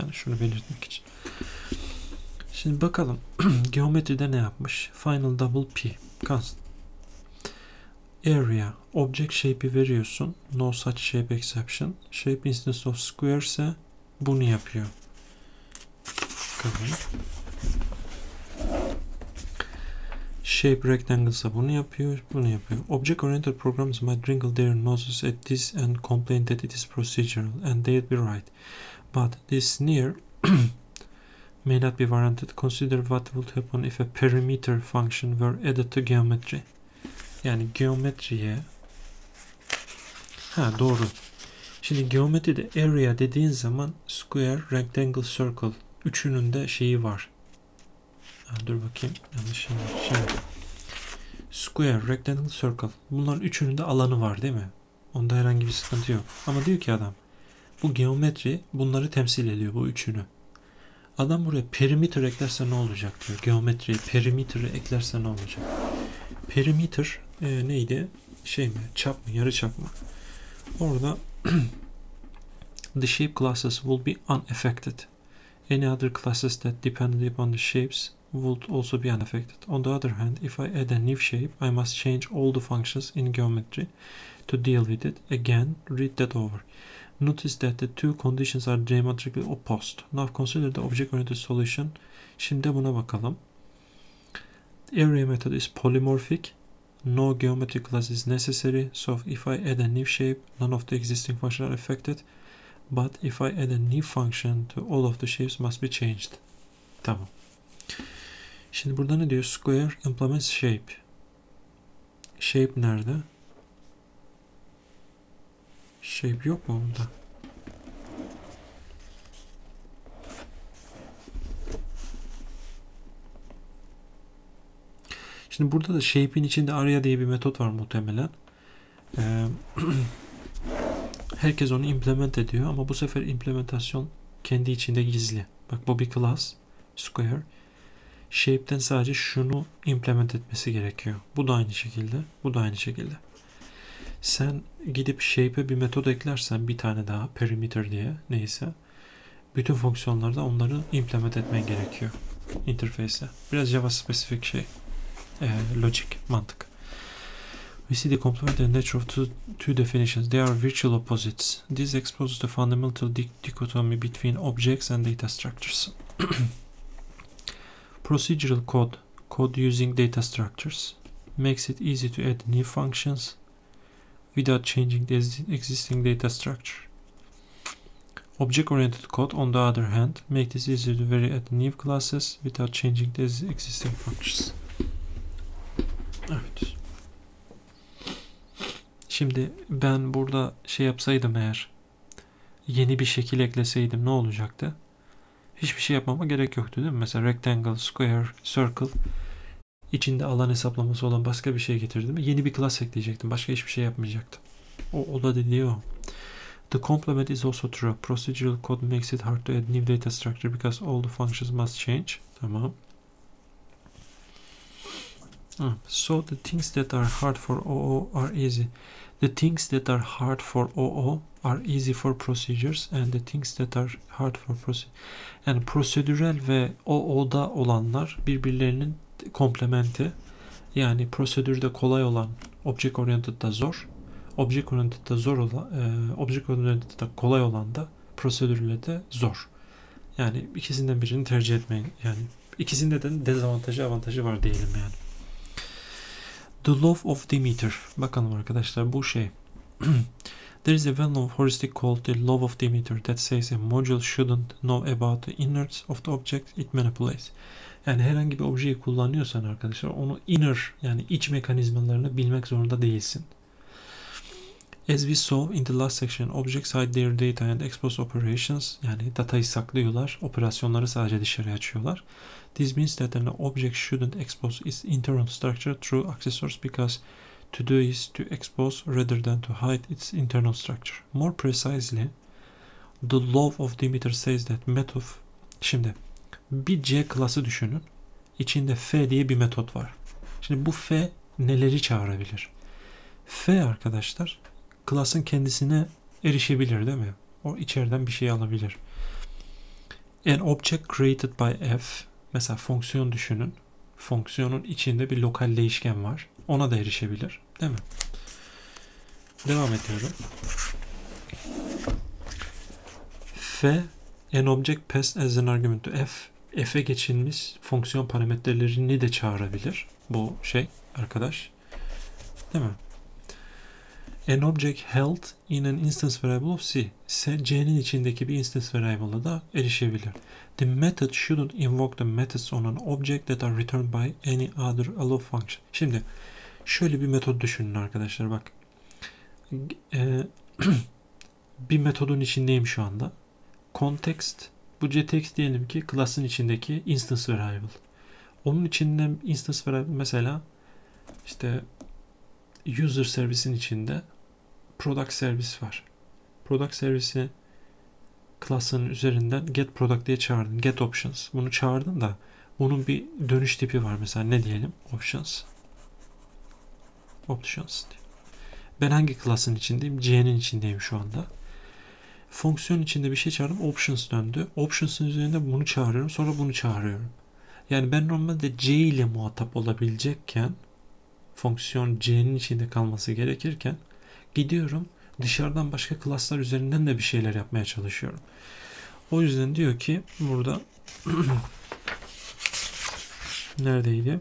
Yani şunu belirtmek için. Şimdi bakalım. Geometride ne yapmış? Final double p. Constant. Area. Object shape'i veriyorsun. No such shape exception. Shape instance of square ise bunu yapıyor. Bakalım. Shape rectangle ise bunu yapıyor, bunu yapıyor. Object oriented programs might wrinkle their noses at this and complain that it is procedural, and they'd be right. But this near may not be warranted. Consider what would happen if a perimeter function were added to geometry. Yani geometriye ha doğru. Şimdi geometride area dediğin zaman square, rectangle, circle üçünün de şeyi var. Ha, dur bakayım. Yanlış. Şimdi. Square, rectangle, circle. Bunların üçünün de alanı var değil mi? Onda herhangi bir sıkıntı yok. Ama diyor ki adam bu geometri bunları temsil ediyor bu üçünü. Adam buraya perimeter eklerse ne olacak diyor. Geometriye perimeter'ı eklerse ne olacak? Perimeter e, neydi? Şey mi? Çap mı? Yarı çap mı? Orada the shape classes will be unaffected. Any other classes that depended upon the shapes would also be unaffected. On the other hand, if I add a new shape, I must change all the functions in geometry to deal with it. Again, read that over. Notice that the two conditions are geometrically opposed. Now consider the object-oriented solution. Şimdi buna bakalım. Area method is polymorphic. No geometry class is necessary. So if I add a new shape, none of the existing functions are affected. But if I add a new function to all of the shapes must be changed. Tamam. Şimdi burada ne diyor? Square implements shape. Shape nerede? Shape yok mu bunda? Şimdi burada da shape'in içinde area diye bir metot var muhtemelen. Ee, herkes onu implement ediyor ama bu sefer implementasyon kendi içinde gizli. Bak bir class square. Shape'den sadece şunu implement etmesi gerekiyor. Bu da aynı şekilde. Bu da aynı şekilde. Sen gidip shape'e bir metot eklersen bir tane daha perimeter diye neyse bütün fonksiyonlarda onları implement etmen gerekiyor interface'e. Biraz Java spesifik şey. E, logic, mantık. We see the complementary nature of two, two definitions. They are virtual opposites. This exposes the fundamental dichotomy between objects and data structures. Procedural code, code using data structures, makes it easy to add new functions without changing the existing data structure. Object-oriented code, on the other hand, makes it easier to vary add new classes without changing the existing functions. Evet. Şimdi ben burada şey yapsaydım eğer yeni bir şekil ekleseydim ne olacaktı? Hiçbir şey yapmama gerek yoktu değil mi? Mesela rectangle, square, circle içinde alan hesaplaması olan başka bir şey getirdim. Yeni bir class ekleyecektim. Başka hiçbir şey yapmayacaktım. O, o da dediği o. The complement is also true. Procedural code makes it hard to add new data structure because all the functions must change. Tamam. So the things that are hard for OO are easy. The things that are hard for OO are easy for procedures and the things that are hard for procedure. Yani prosedürel ve OO'da olanlar birbirlerinin komplementi. Yani prosedürde kolay olan object oriented'da zor. Object oriented'da zor olan, e, object oriented'da kolay olan da prosedürle de zor. Yani ikisinden birini tercih etmeyin. Yani ikisinde de dezavantajı avantajı var diyelim yani. The Love of Demeter. Bakalım arkadaşlar bu şey. There is a well-known heuristic called the law of Demeter that says a module shouldn't know about the innards of the object it manipulates. Yani herhangi bir objeyi kullanıyorsan arkadaşlar onu inner yani iç mekanizmalarını bilmek zorunda değilsin. As we saw in the last section, objects hide their data and expose operations. Yani datayı saklıyorlar, operasyonları sadece dışarı açıyorlar. This means that an object shouldn't expose its internal structure through accessors because to do is to expose rather than to hide its internal structure. More precisely, the law of Demeter says that method şimdi bir C klası düşünün. İçinde F diye bir metot var. Şimdi bu F neleri çağırabilir? F arkadaşlar klasın kendisine erişebilir değil mi? O içeriden bir şey alabilir. An object created by F mesela fonksiyon düşünün. Fonksiyonun içinde bir lokal değişken var. Ona da erişebilir. Değil mi? Devam ediyorum. F an object passed as an argument to F F'e geçilmiş fonksiyon parametrelerini de çağırabilir. Bu şey arkadaş. Değil mi? An object held in an instance variable of C. C'nin içindeki bir instance variable'a da erişebilir. The method shouldn't invoke the methods on an object that are returned by any other allow function. Şimdi şöyle bir metod düşünün arkadaşlar bak. Ee, bir metodun içindeyim şu anda. Context bu ctext diyelim ki class'ın içindeki instance variable. Onun içinden instance variable mesela işte user servisin içinde product servis var. Product servisi class'ın üzerinden get product diye çağırdın. Get options. Bunu çağırdın da bunun bir dönüş tipi var mesela ne diyelim? Options. Options. Ben hangi class'ın içindeyim? C'nin içindeyim şu anda. Fonksiyon içinde bir şey çağırdım. Options döndü. Options'ın üzerinde bunu çağırıyorum. Sonra bunu çağırıyorum. Yani ben normalde C ile muhatap olabilecekken fonksiyon C'nin içinde kalması gerekirken gidiyorum dışarıdan başka klaslar üzerinden de bir şeyler yapmaya çalışıyorum. O yüzden diyor ki burada neredeydi?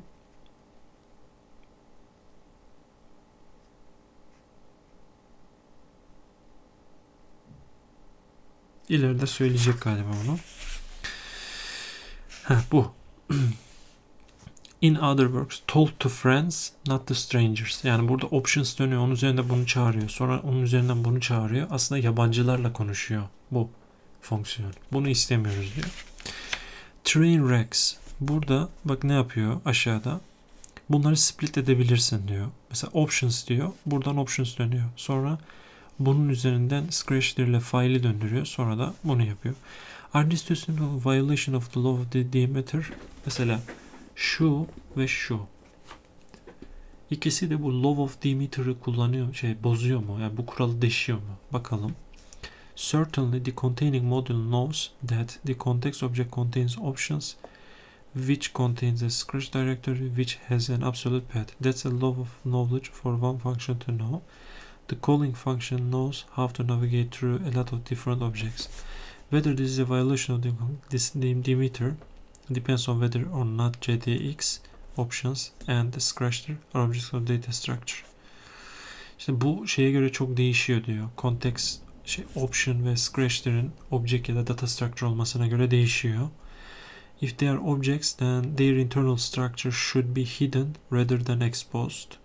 İleride söyleyecek galiba onu. Heh, bu. In other words, told to friends, not to strangers. Yani burada options dönüyor. Onun üzerinde bunu çağırıyor. Sonra onun üzerinden bunu çağırıyor. Aslında yabancılarla konuşuyor bu fonksiyon. Bunu istemiyoruz diyor. Train wrecks. Burada bak ne yapıyor aşağıda. Bunları split edebilirsin diyor. Mesela options diyor. Buradan options dönüyor. Sonra bunun üzerinden scratcher ile faili döndürüyor. Sonra da bunu yapıyor. Are two violation of the law of the diameter? Mesela şu ve şu. İkisi de bu law of Demeter'ı kullanıyor, şey bozuyor mu? Yani bu kuralı deşiyor mu? Bakalım. Certainly the containing module knows that the context object contains options which contains a scratch directory which has an absolute path. That's a law of knowledge for one function to know. The calling function knows how to navigate through a lot of different objects. Whether this is a violation of the, this Demeter depends on whether or not JDX options and the scratcher are objects of data structure. İşte bu şeye göre çok değişiyor diyor. Context şey, option ve scratcher'ın object ya da data structure olmasına göre değişiyor. If they are objects then their internal structure should be hidden rather than exposed.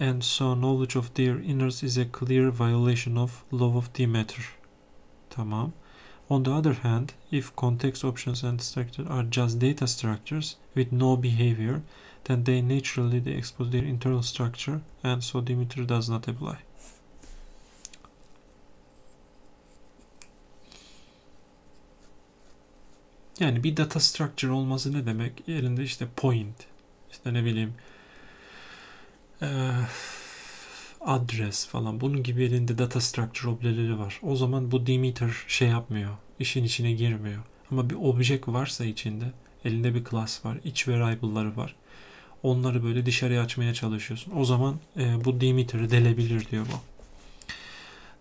And so knowledge of their inners is a clear violation of law of Demeter. Tamam. On the other hand, if context options and structure are just data structures with no behavior, then they naturally they expose their internal structure and so Demeter does not apply. Yani bir data structure olması ne demek? Elinde işte point, işte ne bileyim adres falan bunun gibi elinde data structure objeleri var. O zaman bu Demeter şey yapmıyor. işin içine girmiyor. Ama bir object varsa içinde elinde bir class var. iç variable'ları var. Onları böyle dışarıya açmaya çalışıyorsun. O zaman e, bu Demeter'ı delebilir diyor bu.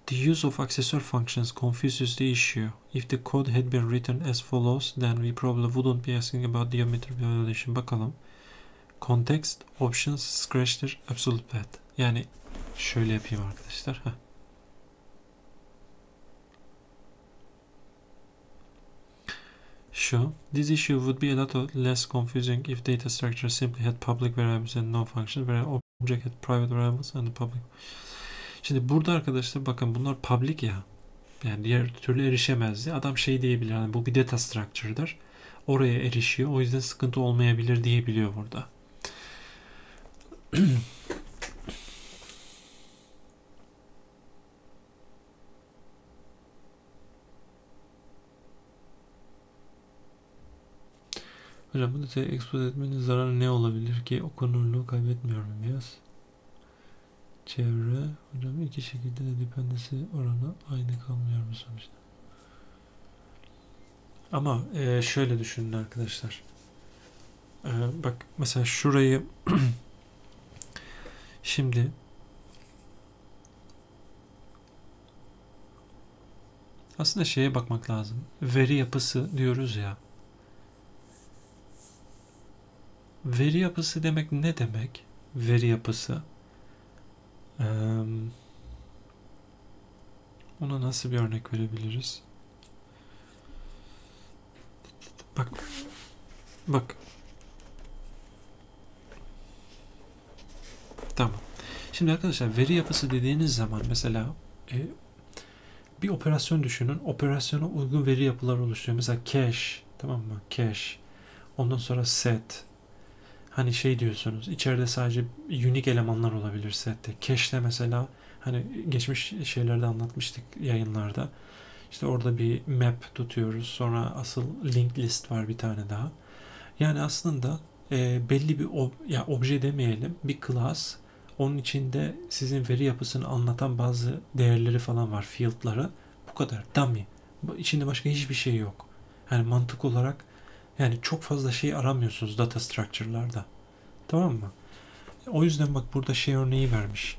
The use of accessor functions confuses the issue. If the code had been written as follows, then we probably wouldn't be asking about Demeter violation. Bakalım. Context, options, scratch'tir, absolute path. Yani şöyle yapayım arkadaşlar. Heh. Şu. This issue would be a lot less confusing if data structure simply had public variables and no functions, where object had private variables and public. Şimdi burada arkadaşlar bakın bunlar public ya. Yani diğer türlü erişemezdi. Adam şey diyebilir. Yani bu bir data structure'dır. Oraya erişiyor. O yüzden sıkıntı olmayabilir diyebiliyor burada. Hocam bu detayı expose etmenin zararı ne olabilir ki okunurluğu kaybetmiyorum yaz. Çevre. Hocam iki şekilde de dependency oranı aynı kalmıyor mu sonuçta? Ama e, şöyle düşünün arkadaşlar. E, bak mesela şurayı şimdi aslında şeye bakmak lazım. Veri yapısı diyoruz ya. Veri yapısı demek ne demek? Veri yapısı. Ee, ona nasıl bir örnek verebiliriz? Bak. Bak. Tamam. Şimdi arkadaşlar veri yapısı dediğiniz zaman mesela e, bir operasyon düşünün. Operasyona uygun veri yapıları oluşturuyor. Mesela cache, tamam mı? Cache. Ondan sonra set. Hani şey diyorsunuz. içeride sadece unique elemanlar olabilir sette. Cache'de mesela hani geçmiş şeylerde anlatmıştık yayınlarda. İşte orada bir map tutuyoruz. Sonra asıl link list var bir tane daha. Yani aslında e, belli bir ob ya obje demeyelim bir class onun içinde sizin veri yapısını anlatan bazı değerleri falan var, field'ları. Bu kadar. Dummy. İçinde başka hiçbir şey yok. Yani mantık olarak yani çok fazla şey aramıyorsunuz data structure'larda. Tamam mı? O yüzden bak burada şey örneği vermiş.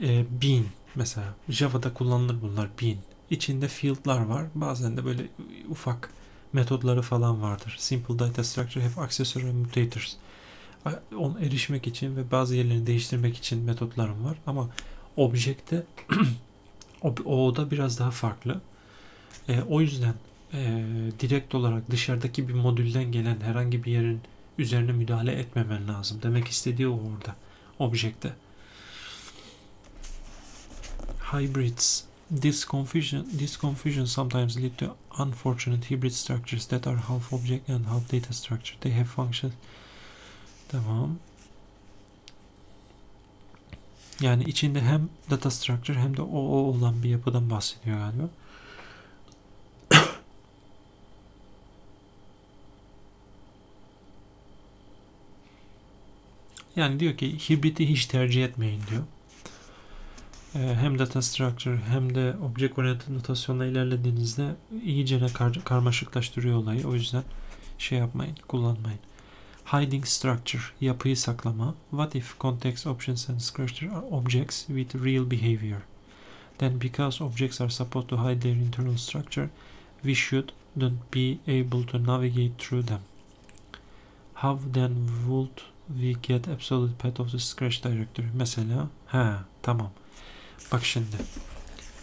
Ee, bean mesela. Java'da kullanılır bunlar bean. İçinde field'lar var. Bazen de böyle ufak metodları falan vardır. Simple data structure have accessory mutators. On erişmek için ve bazı yerlerini değiştirmek için metotlarım var. Ama objekte o da biraz daha farklı. E, o yüzden e, direkt olarak dışarıdaki bir modülden gelen herhangi bir yerin üzerine müdahale etmemen lazım. Demek istediği o orada. Objekte. Hybrids. This confusion, this confusion sometimes lead to unfortunate hybrid structures that are half object and half data structure. They have functions. Tamam. Yani içinde hem data structure hem de o, o olan bir yapıdan bahsediyor galiba. Yani diyor ki hibriti hiç tercih etmeyin diyor. Ee, hem data structure hem de object oriented notasyonla ilerlediğinizde iyice kar karmaşıklaştırıyor olayı. O yüzden şey yapmayın, kullanmayın. Hiding structure, yapıyı saklama. What if context options and structure are objects with real behavior? Then because objects are supposed to hide their internal structure, we should not be able to navigate through them. How then would we get absolute path of the scratch directory? Mesela, ha tamam. Bak şimdi.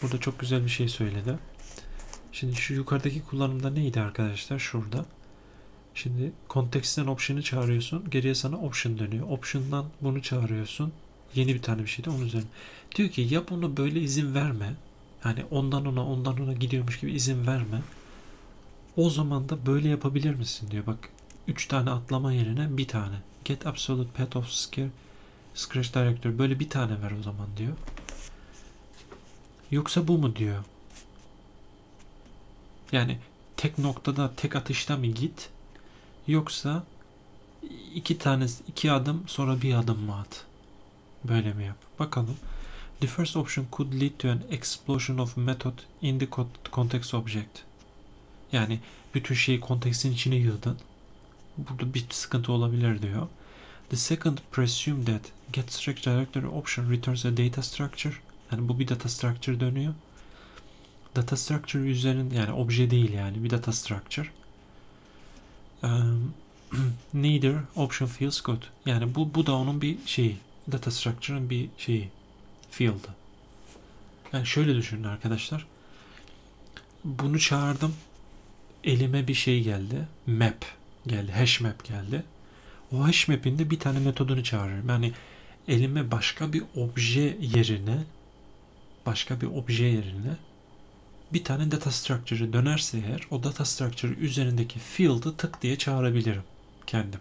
Burada çok güzel bir şey söyledi. Şimdi şu yukarıdaki kullanımda neydi arkadaşlar? Şurada. Şimdi konteksten option'ı çağırıyorsun. Geriye sana option dönüyor. Option'dan bunu çağırıyorsun. Yeni bir tane bir şeydi onun üzerine. Diyor ki ya bunu böyle izin verme. Yani ondan ona ondan ona gidiyormuş gibi izin verme. O zaman da böyle yapabilir misin diyor. Bak 3 tane atlama yerine bir tane. Get absolute path of scare scratch director. Böyle bir tane ver o zaman diyor. Yoksa bu mu diyor. Yani tek noktada tek atışta mı git yoksa iki tane iki adım sonra bir adım mı at? Böyle mi yap? Bakalım. The first option could lead to an explosion of method in the context object. Yani bütün şeyi konteksin içine yığdın. Burada bir sıkıntı olabilir diyor. The second presume that get structure directory option returns a data structure. Yani bu bir data structure dönüyor. Data structure üzerinde yani obje değil yani bir data structure. Neither option feels good. Yani bu bu da onun bir şeyi. Data structure'ın bir şeyi. Field'ı. Yani şöyle düşünün arkadaşlar. Bunu çağırdım. Elime bir şey geldi. Map geldi. Hash map geldi. O hash map'in de bir tane metodunu çağırıyorum. Yani elime başka bir obje yerine başka bir obje yerine bir tane data structure'ı dönerse eğer o data structure üzerindeki field'ı tık diye çağırabilirim kendim.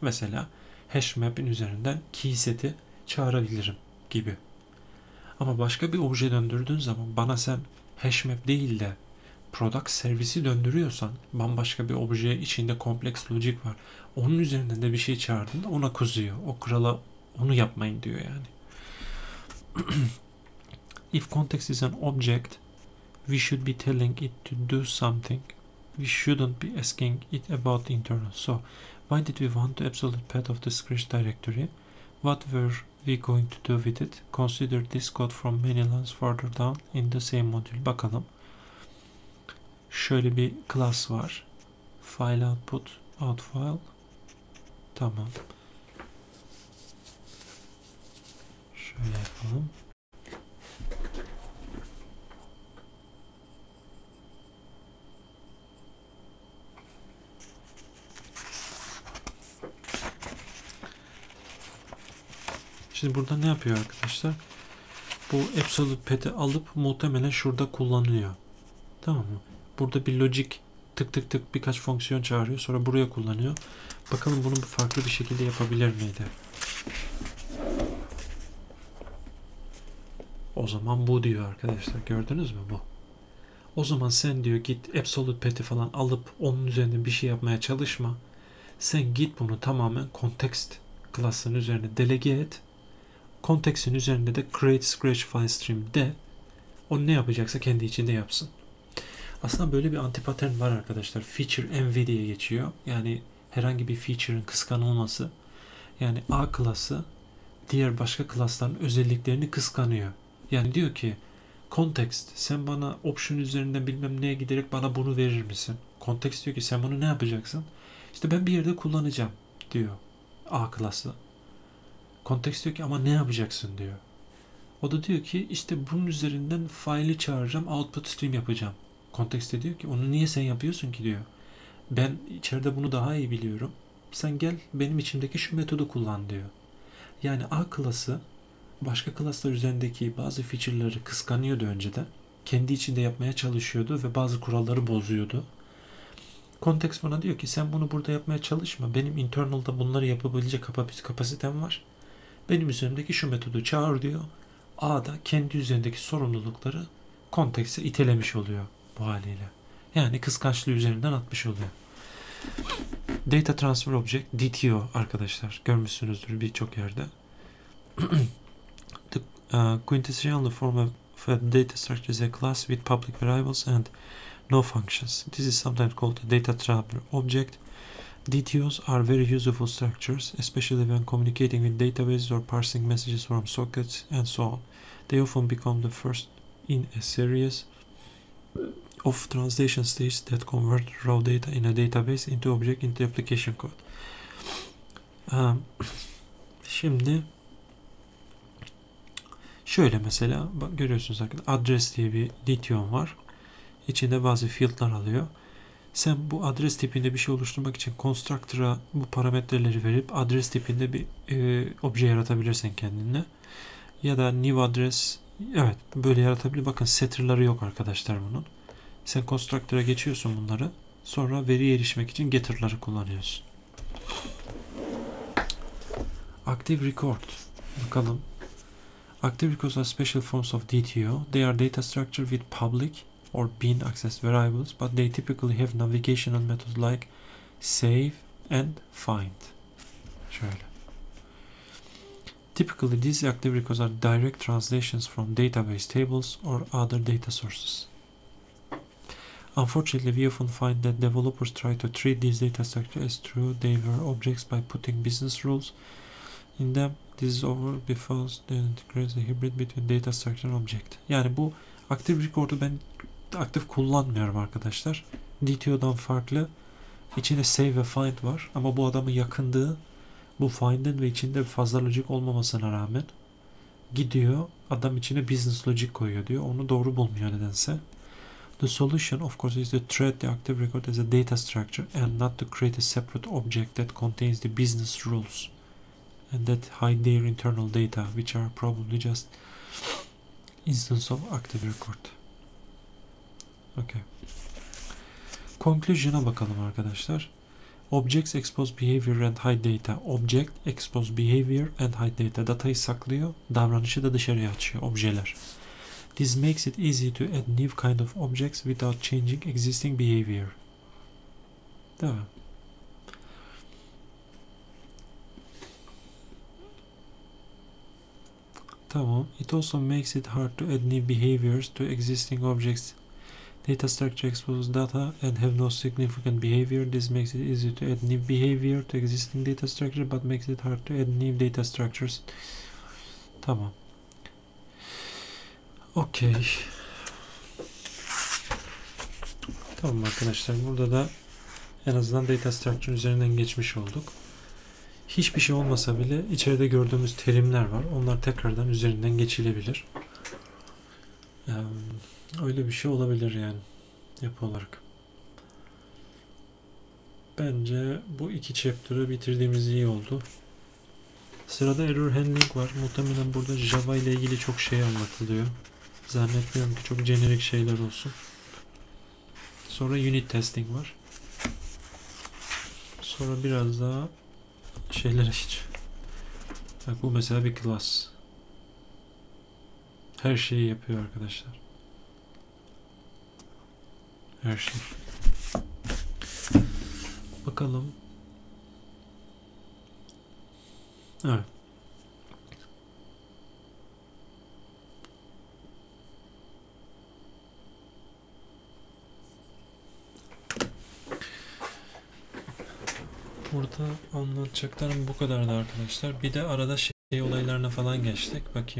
Mesela hash map'in üzerinden key seti çağırabilirim gibi. Ama başka bir obje döndürdüğün zaman bana sen hash map değil de product servisi döndürüyorsan bambaşka bir obje içinde kompleks logic var. Onun üzerinden de bir şey çağırdığında ona kuzuyor. O krala onu yapmayın diyor yani. If context is an object, we should be telling it to do something. We shouldn't be asking it about the internal. So, why did we want the absolute path of the scratch directory? What were we going to do with it? Consider this code from many lines further down in the same module. Bakalım. Şöyle bir class var. File output, out file. Tamam. Şöyle yapalım. Şimdi burada ne yapıyor arkadaşlar? Bu absolute pet'i alıp muhtemelen şurada kullanıyor. Tamam mı? Burada bir logic tık tık tık birkaç fonksiyon çağırıyor. Sonra buraya kullanıyor. Bakalım bunu farklı bir şekilde yapabilir miydi? O zaman bu diyor arkadaşlar. Gördünüz mü bu? O zaman sen diyor git absolute pet'i falan alıp onun üzerinde bir şey yapmaya çalışma. Sen git bunu tamamen context klasının üzerine delege et Konteksin üzerinde de create scratch file stream de o ne yapacaksa kendi içinde yapsın. Aslında böyle bir antipattern var arkadaşlar. Feature envy diye geçiyor. Yani herhangi bir feature'ın kıskanılması. Yani A klası diğer başka klasların özelliklerini kıskanıyor. Yani diyor ki context sen bana option üzerinden bilmem neye giderek bana bunu verir misin? Context diyor ki sen bunu ne yapacaksın? İşte ben bir yerde kullanacağım diyor A klası. Kontekst diyor ki ama ne yapacaksın diyor. O da diyor ki işte bunun üzerinden faili çağıracağım, output stream yapacağım. Kontekst de diyor ki onu niye sen yapıyorsun ki diyor. Ben içeride bunu daha iyi biliyorum. Sen gel benim içimdeki şu metodu kullan diyor. Yani A klası başka klaslar üzerindeki bazı feature'ları kıskanıyordu önceden. Kendi içinde yapmaya çalışıyordu ve bazı kuralları bozuyordu. Kontekst bana diyor ki sen bunu burada yapmaya çalışma. Benim internal'da bunları yapabilecek kapasitem var. Benim üzerimdeki şu metodu çağır diyor. A da kendi üzerindeki sorumlulukları kontekste itelemiş oluyor bu haliyle. Yani kıskançlığı üzerinden atmış oluyor. Data Transfer Object DTO arkadaşlar görmüşsünüzdür birçok yerde. the uh, quintessential form of a data structure is a class with public variables and no functions. This is sometimes called a data transfer object DTOs are very useful structures, especially when communicating with databases or parsing messages from sockets and so on. They often become the first in a series of translation stages that convert raw data in a database into object into application code. Um, şimdi şöyle mesela bak görüyorsunuz adres diye bir DTO var. İçinde bazı field'lar alıyor. Sen bu adres tipinde bir şey oluşturmak için constructor'a bu parametreleri verip adres tipinde bir e, obje yaratabilirsin kendine. Ya da new address evet böyle yaratabilir. Bakın setter'ları yok arkadaşlar bunun. Sen constructor'a geçiyorsun bunları. Sonra veriye erişmek için getter'ları kullanıyorsun. Active record. Bakalım. Active records are special forms of DTO. They are data structure with public or bean access variables, but they typically have navigational methods like save and find. Şöyle. Typically, these active records are direct translations from database tables or other data sources. Unfortunately, we often find that developers try to treat these data structures as true they were objects by putting business rules in them. This is over because they integrate a hybrid between data structure and object. Yani bu Active Record'u ben aktif kullanmıyorum arkadaşlar. DTO'dan farklı İçinde save ve find var ama bu adamın yakındığı bu find'in ve içinde fazla logic olmamasına rağmen gidiyor adam içine business logic koyuyor diyor. Onu doğru bulmuyor nedense. The solution of course is to treat the active record as a data structure and not to create a separate object that contains the business rules and that hide their internal data which are probably just instance of active record. Okay. Conclusion'a bakalım arkadaşlar. Objects expose behavior and hide data. Object expose behavior and hide data. Datayı saklıyor, davranışı da dışarıya açıyor objeler. This makes it easy to add new kind of objects without changing existing behavior. Değil? Tamam. It also makes it hard to add new behaviors to existing objects. Data structure exposes data and have no significant behavior. This makes it easy to add new behavior to existing data structure but makes it hard to add new data structures. Tamam. Okey. Tamam arkadaşlar burada da en azından data structure üzerinden geçmiş olduk. Hiçbir şey olmasa bile içeride gördüğümüz terimler var. Onlar tekrardan üzerinden geçilebilir. Ee, öyle bir şey olabilir yani yapı olarak. Bence bu iki chapter'ı bitirdiğimiz iyi oldu. Sırada error handling var. Muhtemelen burada Java ile ilgili çok şey anlatılıyor. Zannetmiyorum ki çok jenerik şeyler olsun. Sonra unit testing var. Sonra biraz daha şeylere hiç. Bak bu mesela bir class. Her şeyi yapıyor arkadaşlar. Her şey. Bakalım. Evet. Burada anlatacaklarım bu kadardı arkadaşlar. Bir de arada şey olaylarına falan geçtik. Bakayım.